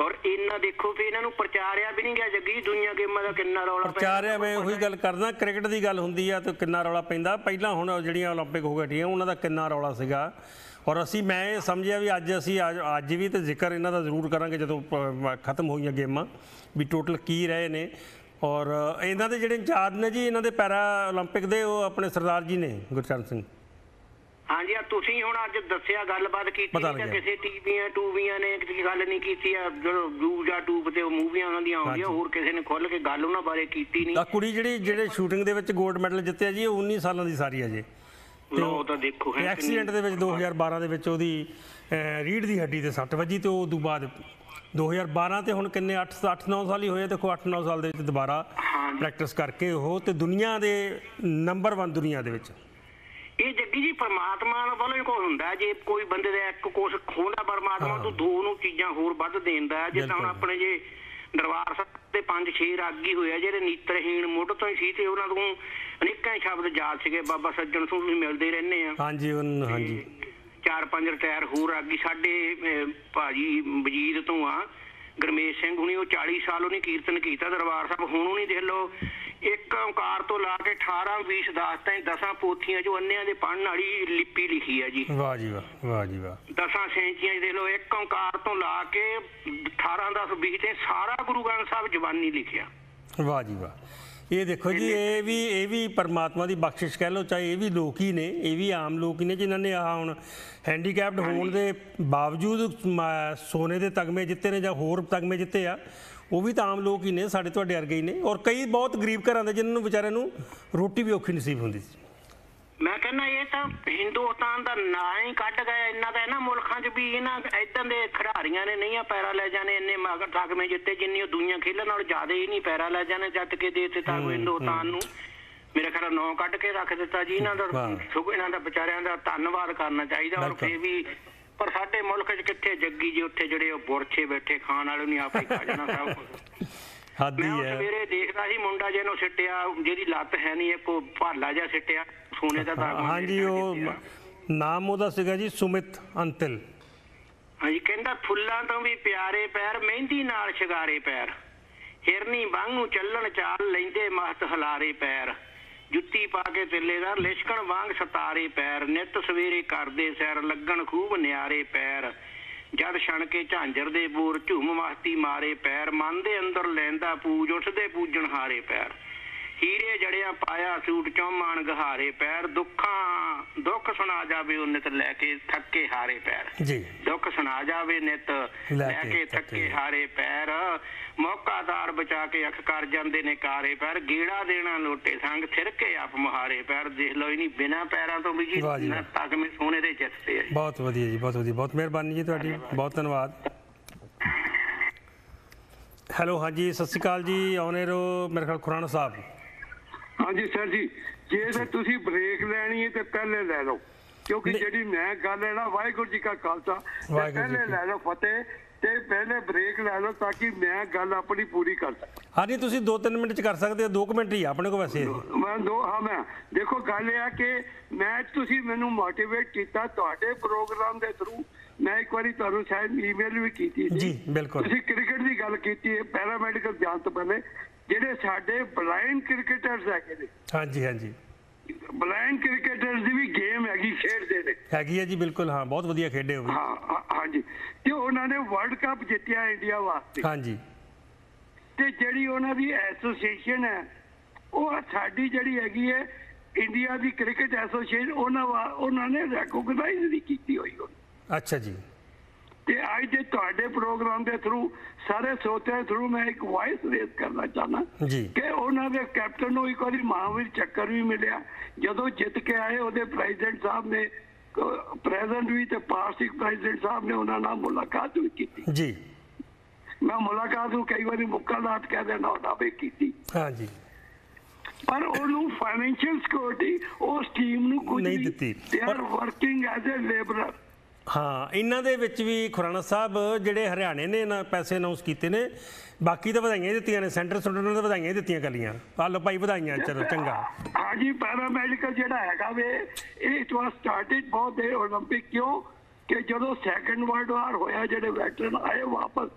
ਔਰ ਇਹਨਾਂ ਦੇਖੋ ਵੀ ਇਹਨਾਂ ਨੂੰ ਪ੍ਰਚਾਰਿਆ ਵੀ ਨਹੀਂ ਗਿਆ ਜੱਗੀ ਦੁਨੀਆ ਗੇਮਾਂ ਦਾ ਕਿੰਨਾ ਰੌਲਾ ਪਿਆ। ਪ੍ਰਚਾਰਿਆ ਮੈਂ ਉਹੀ ਗੱਲ ਕਰਦਾ ਕ੍ਰਿਕਟ ਦੀ ਗੱਲ ਹੁੰਦੀ ਆ ਤੇ ਕਿੰਨਾ ਰੌਲਾ ਪੈਂਦਾ ਪਹਿਲਾਂ ਹੁਣ ਜਿਹੜੀਆਂ 올림픽 ਹੋ ਗਈਆਂ ਉਹਨਾਂ ਦਾ ਕਿੰਨਾ ਰੌਲਾ ਸੀਗਾ ਔਰ ਅਸੀਂ ਮੈਂ ਇਹ ਸਮਝਿਆ ਵੀ ਅੱਜ ਅਸੀਂ ਅੱਜ ਅੱਜ ਵੀ ਤੇ ਜ਼ਿਕਰ ਇਹਨਾਂ ਦਾ ਜ਼ਰੂਰ ਕਰਾਂਗੇ ਜਦੋਂ ਪ- ਖਤਮ ਹੋਈਆਂ ਗੇਮਾਂ ਵੀ ਟੋਟਲ ਕੀ ਰਹੇ ਨੇ ਔਰ ਇਹਨਾਂ ਦੇ ਜਿਹੜੇ ਇੰਚਾਰਜ ਨੇ ਜੀ ਇਹਨਾਂ ਦੇ ਪੈਰਾ 올림픽 ਦੇ ਉਹ ਆਪਣੇ ਸਰਦਾਰ ਜੀ ਨੇ ਗੁਰਚਰਨ ਸਿੰਘ ਹਾਂਜੀ ਆ ਤੁਸੀਂ ਹੁਣ ਅੱਜ ਦੱਸਿਆ ਗੱਲਬਾਤ ਕੀਤੀ ਪਤਾ ਤਾਂ ਲੱਗਿਆ। ਕਿਸੇ ਟੀਵੀਆਂ ਟੂਵੀਆਂ ਨੇ ਕਿਸੇ ਗੱਲ ਨਹੀਂ ਕੀਤੀ ਆ ਜਦੋਂ ਯੂ ਜਾਂ ਟੂਬ ਤੇ ਉਹ ਮੂਵੀਆਂ ਉਹਨਾਂ ਦੀਆਂ ਆਉਂਦੀਆਂ। ਹੋਰ ਕਿਸੇ ਨੇ ਖੁੱਲ ਕੇ ਗੱਲ ਉਹਨਾਂ ਬਾਰੇ ਕੀਤੀ ਨਹੀਂ ਆ ਕੁੜੀ ਜਿਹੜੀ ਜਿਹੜੇ ਸ਼ੂਟਿੰਗ ਦੇ ਵਿੱਚ 골ਡ ਮੈਡਲ ਜਿੱਤਿਆ ਜੀ ਉਹ 19 ਸਾਲਾਂ ਦੀ ਸਾਰੀ ਅਜੇ ਲੋ ਤਾਂ ਦੇਖੋ ਤੇ ਹੈ ਐਕਸੀਡੈਂਟ ਦੇ ਵਿੱਚ 2012 ਦੇ ਵਿੱਚ ਉਹਦੀ ਅਹ, ਰੀੜ੍ਹ ਦੀ ਹੱਡੀ ਤੇ ਸੱਟ ਵੱਜੀ ਤੇ ਉਹ ਤੋਂ ਬਾਅਦ 2012 ਤੇ ਹੁਣ ਕਿੰਨੇ 8 8 9 ਸਾਲ ਹੀ ਹੋਏ ਦੇਖੋ 8 9 ਸਾਲ ਦੇ ਵਿੱਚ ਦੁਬਾਰਾ। ਪ੍ਰੈਕਟਿਸ ਕਰਕੇ ਉਹ ਤੇ ਦੁਨੀਆ ਦੇ ਨੰਬਰ 1 ਦੁਨੀਆ ਦੇ ਵਿੱਚ ਇਹ ਜੱਗੀ ਜੀ ਪਰਮਾਤਮਾ ਵੱਲੋਂ ਹੀ ਕੋਈ ਹੁੰਦਾ। ਜੇ ਕੋਈ ਬੰਦੇ ਦਾ ਇੱਕ ਕੁਛ ਖੋਹਦਾ ਪਰਮਾਤਮਾ ਤੋਂ ਦੋ ਨੂੰ ਚੀਜ਼ਾਂ ਹੋਰ ਵੱਧ ਦੇਂਦਾ ਹੁਣ ਬਿਲਕੁਲ। ਆਪਣੇ ਜੇ ਦਰਬਾਰ ਸਾਹਿਬ ਤੇ ਪੰਜ ਛੇ ਰਾਗੀ ਹੋਏ ਆ ਜਿਹੜੇ ਨੀਤਰਹੀਣ ਮੁੱਢ ਤੋਂ ਹੀ ਸੀ ਤੇ ਉਹਨਾਂ ਤੋਂ ਅਨੇਕਾਂ ਸ਼ਬਦ ਯਾਦ ਸੀਗੇ ਬਾਬਾ ਸੱਜਣ ਸਿੰਘ ਵੀ ਮਿਲਦੇ ਰਹਿੰਦੇ ਆ ਹਾਂਜੀ ਹਾਂਜੀ ਚਾਰ ਪੰਜ ਰਿਟਾਇਰ ਹੋਰ ਰਾਗੀ ਸਾਡੇ ਭਾਜੀ ਵਜੀਦ ਤੋਂ ਆ ਗਰਮੇਸ਼ ਸਿੰਘ ਹੁਣੀ ਉਹ 40 ਸਾਲ ਉਹਨੇ ਕੀਰਤਨ ਕੀਤਾ ਦਰਬਾਰ ਸਾਹਿਬ ਹੁਣ ਉਹਨੇ ਦੇਖ ਲਓ ਇੱਕ ਓਂਕਾਰ ਤੋਂ ਲਾ ਕੇ 18 20 10 ਤਾਈਂ ਦਸਾਂ ਪੋਥੀਆਂ ਜੋ ਅੰਨਿਆਂ ਦੇ ਪੜਨ ਵਾਲੀ ਲਿਪੀ ਲਿਖੀ ਆ ਜੀ। ਵਾਹ ਜੀ ਵਾਹ ਵਾਹ ਜੀ ਵਾਹ। ਦਸਾਂ ਸੈਂਚੀਆਂ ਦੇਖ ਲਓ ਇੱਕ ਓਂਕਾਰ ਤੋਂ ਲਾ ਕੇ 18 10 20 ਤੇ ਸਾਰਾ ਗੁਰੂ ਗ੍ਰੰਥ ਸਾਹਿਬ ਜ਼ਬਾਨੀ ਲਿਖਿਆ। ਵਾਹ ਜੀ ਵਾਹ। ਇਹ ਦੇਖੋ ਜੀ ਇਹ ਵੀ ਇਹ ਵੀ ਪਰਮਾਤਮਾ ਦੀ ਬਖਸ਼ਿਸ਼ ਕਹਿ ਲਓ ਚਾਹੇ ਇਹ ਵੀ ਲੋਕ ਹੀ ਨੇ ਇਹ ਵੀ ਆਮ ਲੋਕ ਹੀ ਨੇ ਜਿਨ੍ਹਾਂ ਨੇ ਆਹ ਹੁਣ ਹੈਂਡੀਕੈਪਡ ਹੋਣ ਦੇ ਬਾਵਜੂਦ ਸੋਨੇ ਦੇ ਤਗਮੇ ਜਿੱਤੇ ਨੇ ਜਾਂ ਹੋਰ ਤਗਮੇ ਜਿੱਤੇ ਆ ਉਹ ਵੀ ਤਾਂ ਆਮ ਲੋਕ ਹੀ ਨੇ ਸਾਡੇ ਤੁਹਾਡੇ ਵਰਗੇ ਹੀ ਨੇ ਔਰ ਕਈ ਬਹੁਤ ਗਰੀਬ ਘਰਾਂ ਦੇ ਜਿਨ੍ਹਾਂ ਨੂੰ ਵਿਚਾਰਿਆਂ ਨੂੰ ਰੋਟੀ ਵੀ ਔਖੀ ਨਸੀਬ ਹੁੰਦੀ ਸੀ। ਮੈਂ ਕਹਿੰਦਾ ਇਹ ਤਾਂ ਹਿੰਦੁਸਤਾਨ ਦਾ ਨਾਂ ਹੀ ਕੱਢ ਗਏ ਇੰਨਾ ਤਾਂ ਇਹਨਾਂ ਮੁਲਕਾਂ 'ਚ ਵੀ ਇਹਨਾਂ ਇਦਾਂ ਦੇ ਖਿਡਾਰੀਆਂ ਨੇ ਨਹੀਂ ਆ ਪੈਰਾ ਲੈ ਜਾਣੇ ਇੰਨੇ ਮਗਰ ਤਕਮੇ ਜਿੱਤੇ ਜਿੰਨੀ ਉਹ ਦੁਨੀਆ ਖੇਲਣ ਨਾਲ ਜ਼ਿਆਦਾ ਹੀ ਨਹੀਂ ਪੈਰਾ ਲੈ ਜਾਣੇ ਜੱਟ ਕੇ ਦੇ ਦਿੱਤਾ ਹਿੰਦੁਸਤਾਨ ਨੂੰ। ਮੇਰੇ ਖਿਆਲ ਨਾਂ ਕੱਢ ਕੇ ਰੱਖ ਦਿੱਤਾ ਜੀ ਇਹਨਾਂ ਦਾ। ਸਗੋਂ ਇਹਨਾਂ ਦਾ ਵਿਚਾਰਿਆਂ ਦਾ ਧੰਨਵਾਦ ਕਰਨਾ ਚਾਹੀਦਾ ਔਰ। ਫੇਰ ਵੀ ਪਰ ਸਾਡੇ ਮੁਲਕ 'ਚ ਕਿੱਥੇ ਜੱਗੀ ਜੀ ਉੱਥੇ ਜਿਹੜੇ ਉਹ ਬੁਰਛੇ ਬੈਠੇ ਖਾਣ ਵਾਲੇ ਨਹੀਂ ਆਪੇ ਖਾ ਜਾਣਾ ਸਭ ਕੁਝ ਹੱਦ ਮੈਂ ਹੀ ਹੈ। ਸਵੇਰੇ ਦੇਖਦਾ ਸੀ ਮੁੰਡਾ ਜਿਹਨੂੰ ਸਿੱਟਿਆ ਜਿਹਦੀ ਲੱਤ ਹੈ ਨਹੀਂ ਇੱਕ ਉਹ ਭਾਲਾ ਜਿਹਾ ਸਿੱਟਿਆ। ਸੋਨੇ ਦਾ ਦਾਗ ਹਾਂਜੀ ਉਹ ਨਾਮ ਉਹਦਾ ਸੀਗਾ ਜੀ ਸੁਮਿਤ ਅੰਤਿਲ। ਹਾਂਜੀ ਕਹਿੰਦਾ ਫੁੱਲਾਂ ਤੋਂ ਵੀ ਪਿਆਰੇ ਪੈਰ ਮਹਿੰਦੀ ਨਾਲ ਸ਼ਿਗਾਰੇ ਪੈਰ। ਹਿਰਨੀ ਵਾਂਗੂ ਚੱਲਣ ਚਾਲ ਲੈਂਦੇ ਮਸਤ ਹਲਾਰੇ ਪੈਰ। ਜੁੱਤੀ ਪਾ ਕੇ ਤਿੱਲੇਦਾਰ ਲਿਸ਼ਕਣ ਵਾਂਗ ਸਤਾਰੇ ਪੈਰ। ਨਿਤ ਸਵੇਰੇ ਕਰਦੇ ਸੈਰ ਲੱਗਣ ਖੂਬ ਨਿਆਰੇ ਪੈਰ। ਜਦ ਛਣ ਕੇ ਝਾਂਜਰ ਦੇ ਬੋਰ ਝੂਮ ਮਸਤੀ ਮਾਰੇ ਪੈਰ। ਮਨ ਦੇ ਅੰਦਰ ਲੈਂਦਾ ਪੂਜ ਉੱਠਦੇ ਪੂਜਣ ਹਾਰੇ ਪੈਰ। ਹੀਰੇ ਜੜਿਆ ਪਾਇਆ ਸੂਟ ਚੌਮਾਨ ਗਹਾਰੇ ਪੈਰ ਦੁੱਖਾਂ ਦੁੱਖ ਸੁਣਾ ਜਾਵੇ ਉਹ ਨਿਤ ਲੈ ਕੇ ਥੱਕੇ ਹਾਰੇ ਪੈਰ। ਜੀ। ਦੁੱਖ ਸੁਣਾ ਜਾਵੇ ਨਿਤ ਲੈ ਲੈ ਕੇ ਥੱਕੇ ਹਾਰੇ ਪੈਰ। ਮੌਕਾਦਾਰ ਬਚਾ ਕੇ ਅੱਖ ਕਰ ਜਾਂਦੇ ਨੇ ਕਾਰੇ ਪੈਰ। ਗੀੜਾ ਦੇਣਾ ਲੋਟੇ ਸੰਗ ਥਿਰ ਕੇ ਆਪ ਮੁਹਾਰੇ ਪੈਰ। ਦੇਖ ਲਓ ਇਨੀ ਬਿਨਾ ਪੈਰਾਂ ਤੋਂ ਵੀ ਜੀ ਤਕਮੇ ਸੋਨੇ ਦੇ ਜਿੱਤਦੇ ਆ। ਬਹੁਤ ਵਧੀਆ ਜੀ ਬਹੁਤ ਵਧੀਆ। ਬਹੁਤ ਮਿਹਰਬਾਨੀ ਜੀ ਤੁਹਾਡੀ। ਬਹੁਤ ਧੰਨਵਾਦ। ਹੈਲੋ ਹਾਂਜੀ ਸਤਿ ਸ਼੍ਰੀ ਅਕਾਲ ਜੀ। ਆਉਨੇ ਰੋ ਮੇਰੇ ਖਿਆਲ ਖੁਰਾਨਾ ਸਾਹਿਬ। ਹਾਂਜੀ ਸਰ ਜੀ। ਜੇ ਤਾਂ ਤੁਸੀਂ ਬ੍ਰੇਕ ਲੈਣੀ ਹੈ ਤੇ ਪਹਿਲੇ ਲੈ ਲਓ। ਕਿਉਂਕਿ। ਜਿਹੜੀ ਮੈਂ ਗੱਲ ਹੈ ਨਾ ਵਾਹਿਗੁਰੂ ਜੀ ਕਾ ਖਾਲਸਾ ਪਹਿਲੇ ਲੈ ਲਓ ਫਤਿਹ ਤੇ ਪਹਿਲੇ ਬ੍ਰੇਕ ਲੈ ਲਓ ਤਾਂ ਕਿ ਮੈਂ ਗੱਲ ਆਪਣੀ ਪੂਰੀ ਕਰ ਸਕਾਂ। ਹਾਂਜੀ ਤੁਸੀਂ 2-3 ਮਿੰਟ ਚ ਕਰ ਸਕਦੇ ਹੋ 2 ਮਿੰਟ ਹੀ ਆਪਣੇ ਕੋਲ ਵੈਸੇ। ਮੈਂ ਦੋ ਹਾਂ ਮੈਂ। ਦੇਖੋ ਗੱਲ ਇਹ ਆ ਕਿ ਮੈਂ ਤੁਸੀਂ ਮੈਨੂੰ ਮੋਟੀਵੇਟ ਕੀਤਾ ਤੁਹਾਡੇ ਪ੍ਰੋਗਰਾਮ ਦੇ ਥਰੂ ਮੈਂ ਇੱਕ ਵਾਰੀ ਤੁਹਾਨੂੰ ਸ਼ਾਇਦ ਈਮੇਲ ਵੀ ਕੀਤੀ ਸੀ। ਜੀ, ਬਿਲਕੁਲ। ਤੁਸੀਂ ਕ੍ਰਿਕਟ ਦੀ ਗੱਲ ਕੀਤੀ ਹੈ ਪੈਰਾਮੈਡੀਕਲ ਜਾਣ ਤੋਂ ਪਹਿਲੇ। ਜਿਹੜੇ ਸਾਡੇ ਬਲਾਈਂਡ ਕ੍ਰਿਕਟਰਸ ਹੈਗੇ ਨੇ। ਹਾਂਜੀ ਹਾਂਜੀ। ਬਲਾਈਂਡ ਕ੍ਰਿਕਟਰਸ ਦੀ ਵੀ ਗੇਮ ਹੈਗੀ ਖੇਡਦੇ ਨੇ। ਹੈਗੀ ਹੈ ਜੀ ਬਿਲਕੁਲ ਹਾਂ ਬਹੁਤ ਵਧੀਆ ਖੇਡੇ ਹੋ ਹਾਂ ਹਾਂਜੀ। ਤੇ ਉਹਨਾਂ ਨੇ ਵਰਲਡ ਕੱਪ ਜਿੱਤਿਆ ਇੰਡੀਆ ਵਾਸਤੇ। ਹਾਂਜੀ। ਤੇ ਜਿਹੜੀ ਉਹਨਾਂ ਦੀ ਐਸੋਸੀਏਸ਼ਨ ਹੈ ਉਹ ਸਾਡੀ ਜਿਹੜੀ ਹੈਗੀ ਹੈ ਇੰਡੀਆ ਦੀ ਕ੍ਰਿਕਟ ਐਸੋਸੀਏਸ਼ਨ ਉਹਨਾਂ ਵਾ- ਉਹਨਾਂ ਨੇ ਰੈਕੋਗਨਾਈਜ਼ ਨਹੀਂ ਕੀਤੀ ਹੋਈ ਉਹਨੂੰ। ਅੱਛਾ ਜੀ। ਤੇ ਅੱਜ ਦੇ ਤੁਹਾਡੇ ਪ੍ਰੋਗਰਾਮ ਦੇ ਥਰੂ ਸਾਰੇ ਦੇ ਥਰੂ ਮੈਂ ਇੱਕ ਵਾਇਸ ਰੇਜ਼ ਕਰਨਾ ਚਾਹਨਾ ਜੀ। ਕਿ ਉਹਨਾਂ ਦੇ ਕੈਪਟਨ ਨੂੰ ਇੱਕ ਵਾਰੀ ਮਹਾਵੀਰ ਚੱਕਰ ਵੀ ਮਿਲਿਆ। ਜਦੋਂ ਜਿੱਤ ਕੇ ਆਏ ਉਹਦੇ ਪ੍ਰੈਜ਼ੀਡੈਂਟ ਸਾਹਿਬ ਨੇ ਪ੍ਰੈਜ਼ੀਡੈਂਟ ਵੀ ਤੇ ਪਾਰਟੀ ਪ੍ਰੈਜ਼ੀਡੈਂਟ ਸਾਹਿਬ ਨੇ ਉਹਨਾਂ ਨਾਲ ਮੁਲਾਕਾਤ ਵੀ ਕੀਤੀ। ਜੀ। ਮੈਂ ਮੁਲਾਕਾਤ ਨੂੰ ਕਈ ਵਾਰੀ ਮੁੱਕਾ ਕਹਿ ਦੇਣਾ ਉਹਨਾਂ ਵੀ ਕੀਤੀ। ਹਾਂਜੀ ਪਰ ਉਹਨੂੰ ਫਾਈਨੈਂਸ਼ੀਅਲ ਸਿਕਿਉਰਿਟੀ ਉਸ ਟੀਮ ਨੂੰ ਕੁਝ ਨਹੀਂ ਦਿੱਤੀ। They are working as a labourer ਹਾਂ ਇਹਨਾਂ ਦੇ ਵਿੱਚ ਵੀ ਖੁਰਾਨਾ ਸਾਹਿਬ ਜਿਹੜੇ ਹਰਿਆਣੇ ਨੇ ਨਾ ਪੈਸੇ ਅਨਾਉਂਸ ਕੀਤੇ ਨੇ ਬਾਕੀ ਤਾਂ ਵਧਾਈਆਂ ਹੀ ਦਿੱਤੀਆਂ ਨੇ ਸੈਂਟਰ ਸੈਂਟਰ ਨੇ ਤਾਂ ਵਧਾਈਆਂ ਹੀ ਦਿੱਤੀਆਂ ਕੱਲੀਆਂ ਆ ਲਓ ਭਾਈ ਵਧਾਈਆਂ ਚਲੋ ਚੰਗਾ ਹਾਂਜੀ ਪੈਰਾਮੈਡੀਕਲ ਜਿਹੜਾ ਹੈਗਾ ਵੇ ਇਹ ਇਟ ਵਾਸ ਸਟਾਰਟਡ ਬਹੁਤ ਦੇ 올림픽 ਕਿਉਂ ਕਿ ਜਦੋਂ ਸੈਕੰਡ ਵਰਲਡ ਵਾਰ ਹੋਇਆ ਜਿਹੜੇ ਵੈਟਰਨ ਆਏ ਵਾਪਸ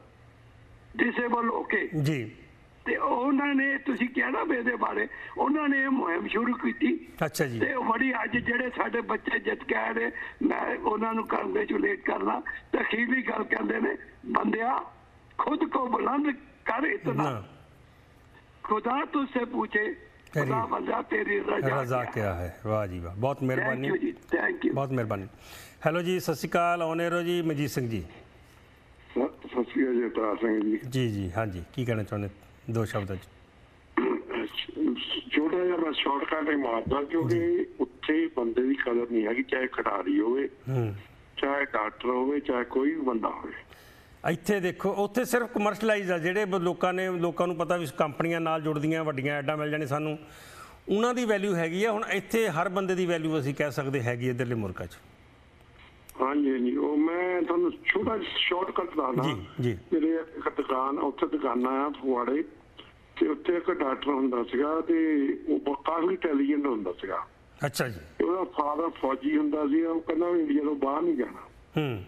ਡਿਸੇਬਲ ਹੋ ਕੇ ਜੀ ਤੇ ਉਹਨਾਂ ਨੇ ਤੁਸੀਂ ਕਿਹਾ ਨਾ ਇਹਦੇ ਬਾਰੇ ਉਹਨਾਂ ਨੇ ਮੁਹਿੰਮ ਸ਼ੁਰੂ ਕੀਤੀ। ਅੱਛਾ ਜੀ। ਤੇ ਬੜੀ ਅੱਜ ਜਿਹੜੇ ਸਾਡੇ ਬੱਚੇ ਜਿੱਤ ਕੇ ਆਏ ਨੇ ਉਹਨਾਂ ਨੂੰ ਕੰਗ੍ਰੈਚੁਲੇਟ ਕਰਨਾ। ਤੇ ਗੱਲ ਕਹਿੰਦੇ ਨੇ ਬੰਦਿਆ ਖੁਦ ਕੋ ਬੁਲੰਦ ਕਰ ਇਤਨਾ। ਖੁਦਾ ਤੁਸੇ ਪੁੱਛੇ ਖੁਦਾ ਬੰਦਾ ਤੇਰੀ ਰਜ਼ਾ ਕਿਆ ਹੈ? ਵਾਹ ਜੀ ਵਾਹ। ਬਹੁਤ ਮਿਹਰਬਾਨੀ। ਥੈਂਕ ਯੂ ਬਹੁਤ ਮਿਹਰਬਾਨੀ। ਹੈਲੋ ਜੀ ਸਤਿ ਸ਼੍ਰੀ ਅਕਾਲ। ਔਨੇਰੋ ਜੀ ਮਜੀਤ ਸਿੰਘ ਜੀ। ਸਤਿ ਸ਼੍ਰੀ ਅਕਾਲ ਜੀ। ਜੀ ਜੀ ਹਾਂਜੀ। ਕੀ ਕਹਿਣਾ ਚਾਹੁੰਦੇ? ਦੋ ਸ਼ਬਦਾਂ ਚ। ਛੋਟਾ ਜਿਹਾ ਮੈਂ ਸ਼ਾਰਟਕਟ ਹੀ ਮਾਰਦਾ ਕਿਉਂਕਿ ਉੱਥੇ ਬੰਦੇ ਦੀ ਕਦਰ ਨਹੀਂ ਹੈਗੀ ਚਾਹੇ ਖਿਡਾਰੀ ਹੋਵੇ ਹੂੰ। ਚਾਹੇ ਡਾਕਟਰ ਹੋਵੇ ਚਾਹੇ ਕੋਈ ਵੀ ਬੰਦਾ ਹੋਵੇ। ਇੱਥੇ ਦੇਖੋ ਉੱਥੇ ਸਿਰਫ ਕਮਰਸ਼ਲਾਈਜ਼ ਆ ਜਿਹੜੇ ਲੋਕਾਂ ਨੇ ਲੋਕਾਂ ਨੂੰ ਪਤਾ ਵੀ ਕੰਪਨੀਆਂ ਨਾਲ ਜੁੜਦੀਆਂ ਵੱਡੀਆਂ ਐਡਾਂ ਮਿਲ ਜਾਣੀ ਸਾਨੂੰ। ਉਹਨਾਂ ਦੀ ਵੈਲਿਊ ਹੈਗੀ ਆ ਹੁਣ ਇੱਥੇ ਹਰ ਬੰਦੇ ਦੀ ਵੈਲਿਊ ਅਸੀਂ ਕਹਿ ਸਕਦੇ ਹੈਗੀ ਇਧਰਲੇ ਮੁਲਕਾਂ 'ਚ। ਹਾਂਜੀ ਜੀ ਉਹ ਮੈਂ ਤੁਹਾਨੂੰ ਛੋਟਾ ਸ਼ਾਰਟਕਟ ਦੱਸਦਾ। ਜੀ, ਜੀ। ਮੇਰੇ ਇੱਕ ਦੁਕਾਨ ਉੱਥੇ ਦੁਕਾਨਾਂ ਆ ਫੁਆੜੇ। ਤੇ ਉੱਥੇ ਇੱਕ ਡਾਕਟਰ ਹੁੰਦਾ ਸੀਗਾ ਤੇ ਉਹ ਕਾਫੀ ਇੰਟੈਲੀਜੈਂਟ ਹੁੰਦਾ ਸੀਗਾ। ਅੱਛਾ ਜੀ। ਤੇ ਉਹਦਾ ਫਾਦਰ ਫੌਜੀ ਹੁੰਦਾ ਸੀ ਉਹ ਕਹਿੰਦਾ ਵੀ ਇੰਡੀਆ ਤੋਂ ਬਾਹਰ ਨਹੀਂ ਜਾਣਾ। ਹੂੰ।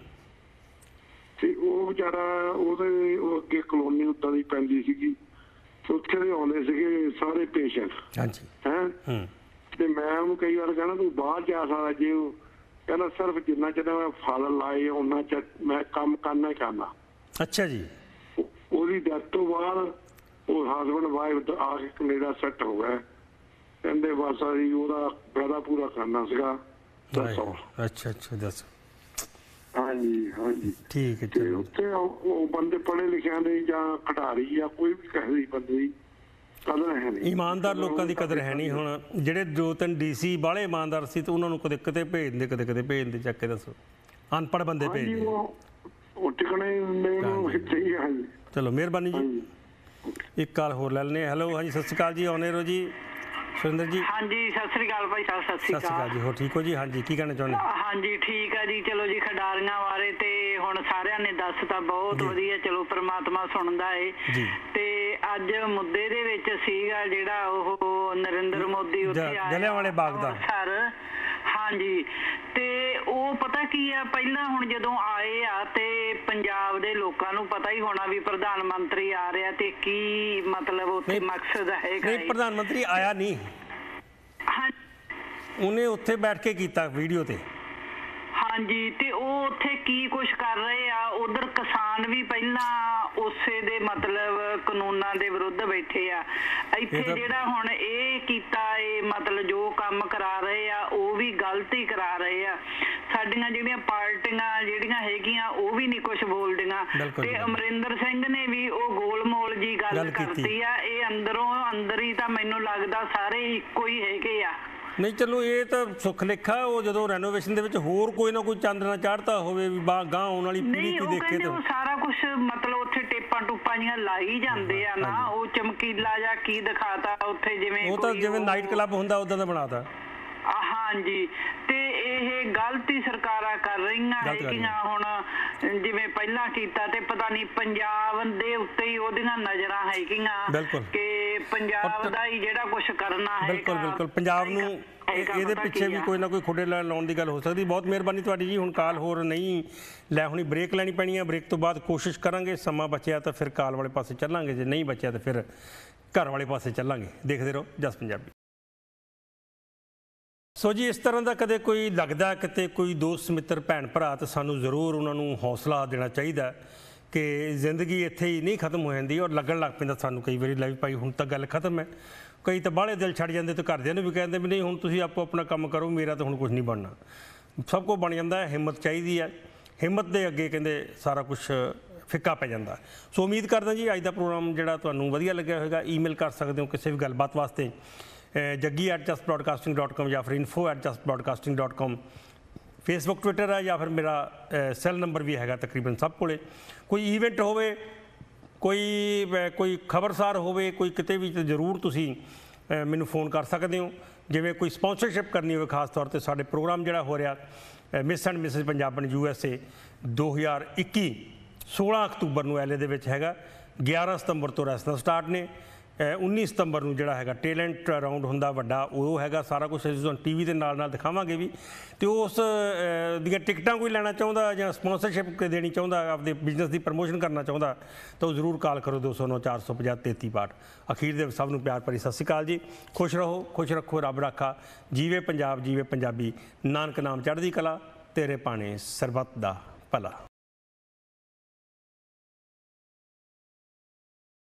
ਤੇ ਉਹ ਵਿਚਾਰਾ ਉਹਦੇ ਉਹ ਅੱਗੇ ਕਲੋਨੀ ਉੱਦਾਂ ਦੀ ਪੈਂਦੀ ਸੀਗੀ। ਤੇ ਉੱਥੇ ਦੇ ਆਉਂਦੇ ਸੀਗੇ ਸਾਰੇ ਪੇਸ਼ੈਂਟ ਹਾਂਜੀ। ਹੈ? ਹੂੰ। ਤੇ ਮੈਂ ਉਹਨੂੰ ਕਈ ਵਾਰ ਕਹਿਣਾ ਤੂੰ ਬਾਹਰ ਜਾ ਸਕਦਾ ਜੇ ਉਹ ਕਹਿੰਦਾ ਸਿਰਫ ਜਿੰਨਾ ਚਿਰ ਮੈਂ ਫਲ ਲਾਏ ਉਹਨਾਂ ਚ ਮੈਂ ਕੰਮ ਕਰਨਾ ਹੀ ਕਰਨਾ। ਅੱਛਾ ਜੀ। ਉਹ- ਉਹਦੀ ਡੈਥ ਤੋਂ ਬਾਅਦ ਉਹ ਹਸਬੰਡ ਵਾਈਫ ਆ ਕੇ ਕੈਨੇਡਾ ਸੈੱਟ ਹੋ ਗਏ ਕਹਿੰਦੇ ਬਸ ਅਸੀਂ ਉਹਦਾ ਵਾਅਦਾ ਪੂਰਾ ਕਰਨਾ ਸੀਗਾ। ਦੱਸੋ ਅੱਛਾ ਅੱਛਾ ਦੱਸ। ਹਾਂਜੀ ਹਾਂਜੀ। ਠੀਕ ਹੈ ਤੇ ਉੱਥੇ ਉਹ ਉਹ ਬੰਦੇ ਪੜ੍ਹੇ ਲਿਖਿਆਂ ਦੇ ਜਾਂ ਖਿਡਾਰੀ ਜਾਂ ਕੋਈ ਵੀ ਕਹੇ ਦੀ ਬੰਦੇ ਦੀ ਕਦਰ ਹੈ ਨਹੀਂ। ਇਮਾਨਦਾਰ ਲੋਕਾਂ ਦੀ ਕਦਰ ਹੈ ਨਹੀਂ ਹੁਣ। ਜਿਹੜੇ ਦੋ ਤਿੰਨ ਡੀਸੀ ਬਾਹਲੇ ਇਮਾਨਦਾਰ ਸੀ ਤੇ ਉਹਨਾਂ ਨੂੰ ਕਦੇ ਕਿਤੇ ਭੇਜ ਦਿੰਦੇ ਕਦੇ ਕਦੇ ਭੇਜ ਦਿੰਦੇ ਚੱਕ ਕੇ ਦੱਸੋ। ਅਨਪੜ੍ਹ ਬੰਦੇ ਭੇਜ ਦਿੰਦੇ। ਉਹ ਉਹ ਟਿਕਣੇ ਨੇ ਉਹਨੂੰ ਇੱਥੇ ਹੀ ਆ, ਹਾਂਜੀ ਚਲੋ ਮਿਹਰਬਾਨੀ ਜੀ। ਇੱਕ ਕਾਲ ਹੋਰ ਲੈ ਲੈਣੇ ਹੈਲੋ ਹਾਂਜੀ ਸਤਿ ਸ਼੍ਰੀ ਅਕਾਲ ਜੀ ਆਨੇਰੋ ਜੀ ਸੁਰਿੰਦਰ ਜੀ ਹਾਂਜੀ ਸਤਿ ਸ੍ਰੀ ਅਕਾਲ ਭਾਈ ਸਾਹਿਬ ਸਤਿ ਸਤਿ ਸ੍ਰੀ ਸ਼੍ਰੀ ਅਕਾਲ ਅਕਾਲ ਜੀ ਹੋ ਠੀਕ ਹੋ ਜੀ ਹਾਂਜੀ ਕੀ ਕਹਿਣਾ ਚਾਹੁੰਦੇ ਹਾਂਜੀ ਠੀਕ ਆ ਜੀ ਚਲੋ ਜੀ ਖਿਡਾਰੀਆਂ ਬਾਰੇ ਤੇ ਹੁਣ ਸਾਰਿਆਂ ਨੇ ਦੱਸਤਾ ਬਹੁਤ। ਵਧੀਆ ਚਲੋ ਪ੍ਰਮਾਤਮਾ ਸੁਣਦਾ ਏ ਜੀ। ਤੇ ਅੱਜ ਮੁੱਦੇ ਦੇ ਵਿੱਚ ਸੀਗਾ ਜਿਹੜਾ ਉਹ ਨਰਿੰਦਰ ਮੋਦੀ ਉੱਥੇ ਆਇਆ ਜਲਿਆਂਵਾਲੇ ਬਾਗ ਦਾ। ਅੰਮ੍ਰਿਤਸਰ। ਹਾਂਜੀ। ਤੇ ਉਹ ਪਤਾ ਕੀ ਆ ਪਹਿਲਾਂ ਹੁਣ ਜਦੋਂ ਆਏ ਆ ਤੇ ਪੰਜਾਬ ਦੇ ਲੋਕਾਂ ਨੂੰ ਪਤਾ ਹੀ ਹੋਣਾ ਵੀ ਪ੍ਰਧਾਨ ਮੰਤਰੀ ਆ ਰਿਹਾ ਤੇ ਕੀ ਮਤਲਬ ਉੱਥੇ ਨਹੀਂ, ਮਕਸਦ ਹੈਗਾ ਨਹੀਂ ਏ। ਪ੍ਰਧਾਨ ਮੰਤਰੀ ਆਇਆ ਨਹੀਂ। ਹਾਂ। ਉਹਨੇ ਉੱਥੇ ਬੈਠ ਕੇ ਕੀਤਾ ਵੀਡੀਓ ਤੇ। ਹਾਂਜੀ ਤੇ ਉਹ ਉੱਥੇ ਕੀ ਕੁਝ ਕਰ ਰਹੇ ਆ? ਉਧਰ ਕਿਸਾਨ ਵੀ ਪਹਿਲਾਂ ਉਸੇ ਦੇ ਮਤਲਬ ਕਾਨੂੰਨਾਂ ਦੇ ਵਿਰੁੱਧ ਬੈਠੇ ਆ। ਇੱਥੇ ਜਿਹੜਾ ਹੁਣ ਇਹ ਕੀਤਾ ਇਹ ਮਤਲਬ ਜੋ ਕੰਮ ਕਰਾ ਰਹੇ ਆ ਉਹ ਵੀ ਗਲਤੀ ਕਰਾ ਰਹੇ ਆ। ਸਾਡੀਆਂ ਜਿਹੜੀਆਂ ਪਾਰਟੀਆਂ ਜਿਹੜੀਆਂ ਹੈਗੀਆਂ ਉਹ ਵੀ ਨਹੀਂ ਕੁਝ ਬੋਲਦੀਆਂ। ਤੇ। ਅਮਰਿੰਦਰ ਸਿੰਘ ਨੇ ਵੀ ਉਹ ਗੋਲਮੋਲ ਜੀ ਗੱਲ। ਕਰਤੀ ਆ। ਇਹ ਅੰਦਰੋਂ ਅੰਦਰ ਹੀ ਤਾਂ ਮੈਨੂੰ ਲੱਗਦਾ ਸਾਰੇ ਇੱਕੋ ਹੀ ਹੈਗੇ ਆ। ਨਹੀਂ ਚਲੋ ਇਹ ਤਾਂ ਸੁੱਖ ਲੇਖਾ ਉਹ ਜਦੋਂ ਰੈਨੋਵੇਸ਼ਨ ਦੇ ਵਿੱਚ ਹੋਰ ਕੋਈ ਨਾ ਕੋਈ ਚੰਦ ਨਾ ਚੜ੍ਹਦਾ ਹੋਵੇ ਵੀ ਬਾ ਗਾਂ ਆਉਣ ਵਾਲੀ ਪੀੜ੍ਹੀ ਕੀ ਦੇਖੇ ਤਾਂ ਉਹ ਸਾਰਾ ਕੁਝ ਮਤਲਬ ਉੱਥੇ ਟੇਪਾਂ ਟੂਪਾਂ ਜੀਆਂ ਲਾਈ ਜਾਂਦੇ ਆ ਨਾ ਉਹ ਚਮਕੀਲਾ ਜਾਂ ਕੀ ਦਿਖਾਤਾ ਉੱਥੇ ਜਿਵੇਂ ਉਹ ਤਾਂ ਜਿਵੇਂ ਨਾਈਟ ਕਲੱਬ ਹੁੰਦਾ ਉਦਾਂ ਦਾ ਬਣਾਤਾ। ਹਾਂਜੀ। ਤੇ ਇਹ ਗਲਤੀ ਸਰਕਾਰਾਂ ਕਰ ਰਹੀਆਂ ਗਲਤ ਕਰ ਹੈਗੀਆਂ ਹੁਣ ਜਿਵੇਂ ਪਹਿਲਾਂ ਕੀਤਾ ਤੇ ਪਤਾ ਨਹੀਂ ਪੰਜਾਬ ਦੇ ਉੱਤੇ ਹੀ ਉਹਦੀਆਂ ਨਜ਼ਰਾਂ ਹੈਗੀਆਂ ਬਿਲਕੁਲ। ਕਿ ਪੰਜਾਬ ਦਾ ਹੀ ਜਿਹੜਾ ਕੁਝ ਕਰਨਾ ਹੈਗਾ। ਬਿਲਕੁਲ ਬਿਲਕੁਲ। ਪੰਜਾਬ ਨੂੰ ਇਹ- ਇਹਦੇ ਪਿੱਛੇ ਵੀ। ਕੋਈ ਨਾ ਕੋਈ ਖੁੱਡੇ ਲਾ- ਲਾਉਣ ਦੀ ਗੱਲ ਹੋ ਸਕਦੀ। ਬਹੁਤ ਮਿਹਰਬਾਨੀ ਤੁਹਾਡੀ ਜੀ। ਹੁਣ ਕਾਲ ਹੋਰ ਨਹੀਂ ਲੈ ਹੁਣੀ ਬ੍ਰੇਕ ਲੈਣੀ ਪੈਣੀ ਹੈ ਬ੍ਰੇਕ ਤੋਂ ਬਾਅਦ ਕੋਸ਼ਿਸ਼ ਕਰਾਂਗੇ। ਸਮਾਂ ਬਚਿਆ ਤਾਂ ਫਿਰ ਕਾਲ ਵਾਲੇ ਪਾਸੇ ਚੱਲਾਂਗੇ। ਜੇ ਨਹੀਂ ਬਚਿਆ ਤਾਂ ਫਿਰ ਘਰ ਵਾਲੇ ਪਾਸੇ ਚੱਲਾਂਗੇ। ਦੇਖਦੇ ਰਹੋ ਜਸ ਪੰਜਾਬੀ। ਸੋ ਜੀ, ਇਸ ਤਰ੍ਹਾਂ ਦਾ ਕਦੇ ਕੋਈ ਲੱਗਦਾ ਕਿਤੇ ਕੋਈ ਦੋਸਤ, ਮਿੱਤਰ, ਭੈਣ, ਭਰਾ ਤਾਂ ਸਾਨੂੰ ਜ਼ਰੂਰ ਉਹਨਾਂ ਨੂੰ ਹੌਸਲਾ ਦੇਣਾ ਚਾਹੀਦਾ ਕਿ ਜ਼ਿੰਦਗੀ ਇੱਥੇ ਹੀ ਨਹੀਂ ਖਤਮ ਹੋ ਜਾਂਦੀ ਔਰ ਲੱਗਣ ਲੱਗ ਪੈਂਦਾ ਸਾਨੂੰ। ਕਈ ਵਾਰੀ ਲੈ ਭਾਈ, ਹੁਣ ਤਾਂ ਗੱਲ ਖਤਮ ਹੈ। ਕਈ ਤਾਂ ਬਾਹਲੇ ਦਿਲ ਛੱਡ ਜਾਂਦੇ ਤੇ ਘਰਦਿਆਂ ਨੂੰ ਵੀ ਕਹਿੰਦੇ ਵੀ ਨਹੀਂ, ਹੁਣ ਤੁਸੀਂ ਆਪੋ ਆਪਣਾ ਕੰਮ ਕਰੋ, ਮੇਰਾ ਤਾਂ ਹੁਣ ਕੁਝ ਨਹੀਂ ਬਣਨਾ। ਸਭ ਕੁਝ ਬਣ ਜਾਂਦਾ ਹੈ, ਹਿੰਮਤ ਚਾਹੀਦੀ ਹੈ। ਹਿੰਮਤ ਦੇ ਅੱਗੇ ਕਹਿੰਦੇ ਸਾਰਾ ਕੁਝ ਫਿੱਕਾ ਪੈ ਜਾਂਦਾ ਸੋ ਉਮੀਦ ਕਰਦਾ ਜੀ, ਅੱਜ ਦਾ ਪ੍ਰੋਗਰਾਮ ਜਿਹੜਾ ਤੁਹਾਨੂੰ ਵਧੀਆ ਲੱਗਿਆ ਹੋਵੇਗਾ। ਈਮੇਲ ਕਰ ਸਕਦੇ ਹੋ ਕਿਸੇ ਵੀ ਗੱਲਬਾਤ ਵਾਸਤੇ। jaggi@justbroadcasting.com ਜਾਂ ਫਿਰ info@justbroadcasting.com ਫੇਸਬੁੱਕ ਟਵਿੱਟਰ ਹੈ ਜਾਂ ਫਿਰ ਮੇਰਾ ਸੈੱਲ ਨੰਬਰ ਵੀ ਹੈਗਾ ਤਕਰੀਬਨ ਸਭ ਕੋਲੇ। ਕੋਈ ਇਵੈਂਟ ਹੋਵੇ, ਕੋਈ ਕੋਈ ਖਬਰਸਾਰ ਹੋਵੇ, ਕੋਈ ਕਿਤੇ ਵੀ ਜ਼ਰੂਰ ਤੁਸੀਂ ਮੈਨੂੰ ਫੋਨ ਕਰ ਸਕਦੇ ਹੋ। ਜਿਵੇਂ ਕੋਈ ਸਪਾਂਸਰਸ਼ਿਪ ਕਰਨੀ ਹੋਵੇ ਖਾਸ ਤੌਰ ਤੇ ਸਾਡੇ ਪ੍ਰੋਗਰਾਮ ਜਿਹੜਾ ਹੋ ਰਿਹਾ miss and missus Punjaban U S A 2021 16 ਅਕਤੂਬਰ ਨੂੰ ਐਲਏ ਦੇ ਵਿੱਚ ਹੈਗਾ। 11 ਸਤੰਬਰ ਤੋਂ ਰੈਸਲਾਂ ਸਟਾਰਟ ਨੇ। 19 ਸਤੰਬਰ ਨੂੰ ਜਿਹੜਾ ਹੈਗਾ ਟੈਲੈਂਟ ਰਾਉਂਡ ਹੁੰਦਾ ਵੱਡਾ, ਉਹ ਹੈਗਾ ਸਾਰਾ ਕੁਝ ਅਸੀਂ ਤੁਹਾਨੂੰ ਟੀਵੀ ਦੇ ਨਾਲ ਨਾਲ ਦਿਖਾਵਾਂਗੇ ਵੀ। ਤੇ ਉਸ ਦੀਆਂ ਟਿਕਟਾਂ ਕੋਈ ਲੈਣਾ ਚਾਹੁੰਦਾ ਜਾਂ ਸਪਾਂਸਰਸ਼ਿਪ ਦੇਣੀ ਚਾਹੁੰਦਾ, ਆਪਦੇ ਬਿਜ਼ਨਸ ਦੀ ਪ੍ਰਮੋਸ਼ਨ ਕਰਨਾ ਚਾਹੁੰਦਾ, ਤਾਂ ਉਹ ਜ਼ਰੂਰ ਕਾਲ ਕਰੋ 209 450 3362 ਅਖੀਰ ਦੇ ਸਭ ਨੂੰ ਪਿਆਰ ਭਰੀ ਸਤਿ ਸ਼੍ਰੀ ਅਕਾਲ ਜੀ। ਖੁਸ਼ ਰਹੋ, ਖੁਸ਼ ਰੱਖੋ, ਰੱਬ ਰਾਖਾ। ਜੀਵੇ ਪੰਜਾਬ, ਜੀਵੇ ਪੰਜਾਬੀ। ਨਾਨਕ ਨਾਮ ਚੜ੍ਹਦੀ ਕਲਾ, ਤੇਰੇ ਪਾਣੇ ਸਰਬੱਤ ਦਾ ਭਲਾ।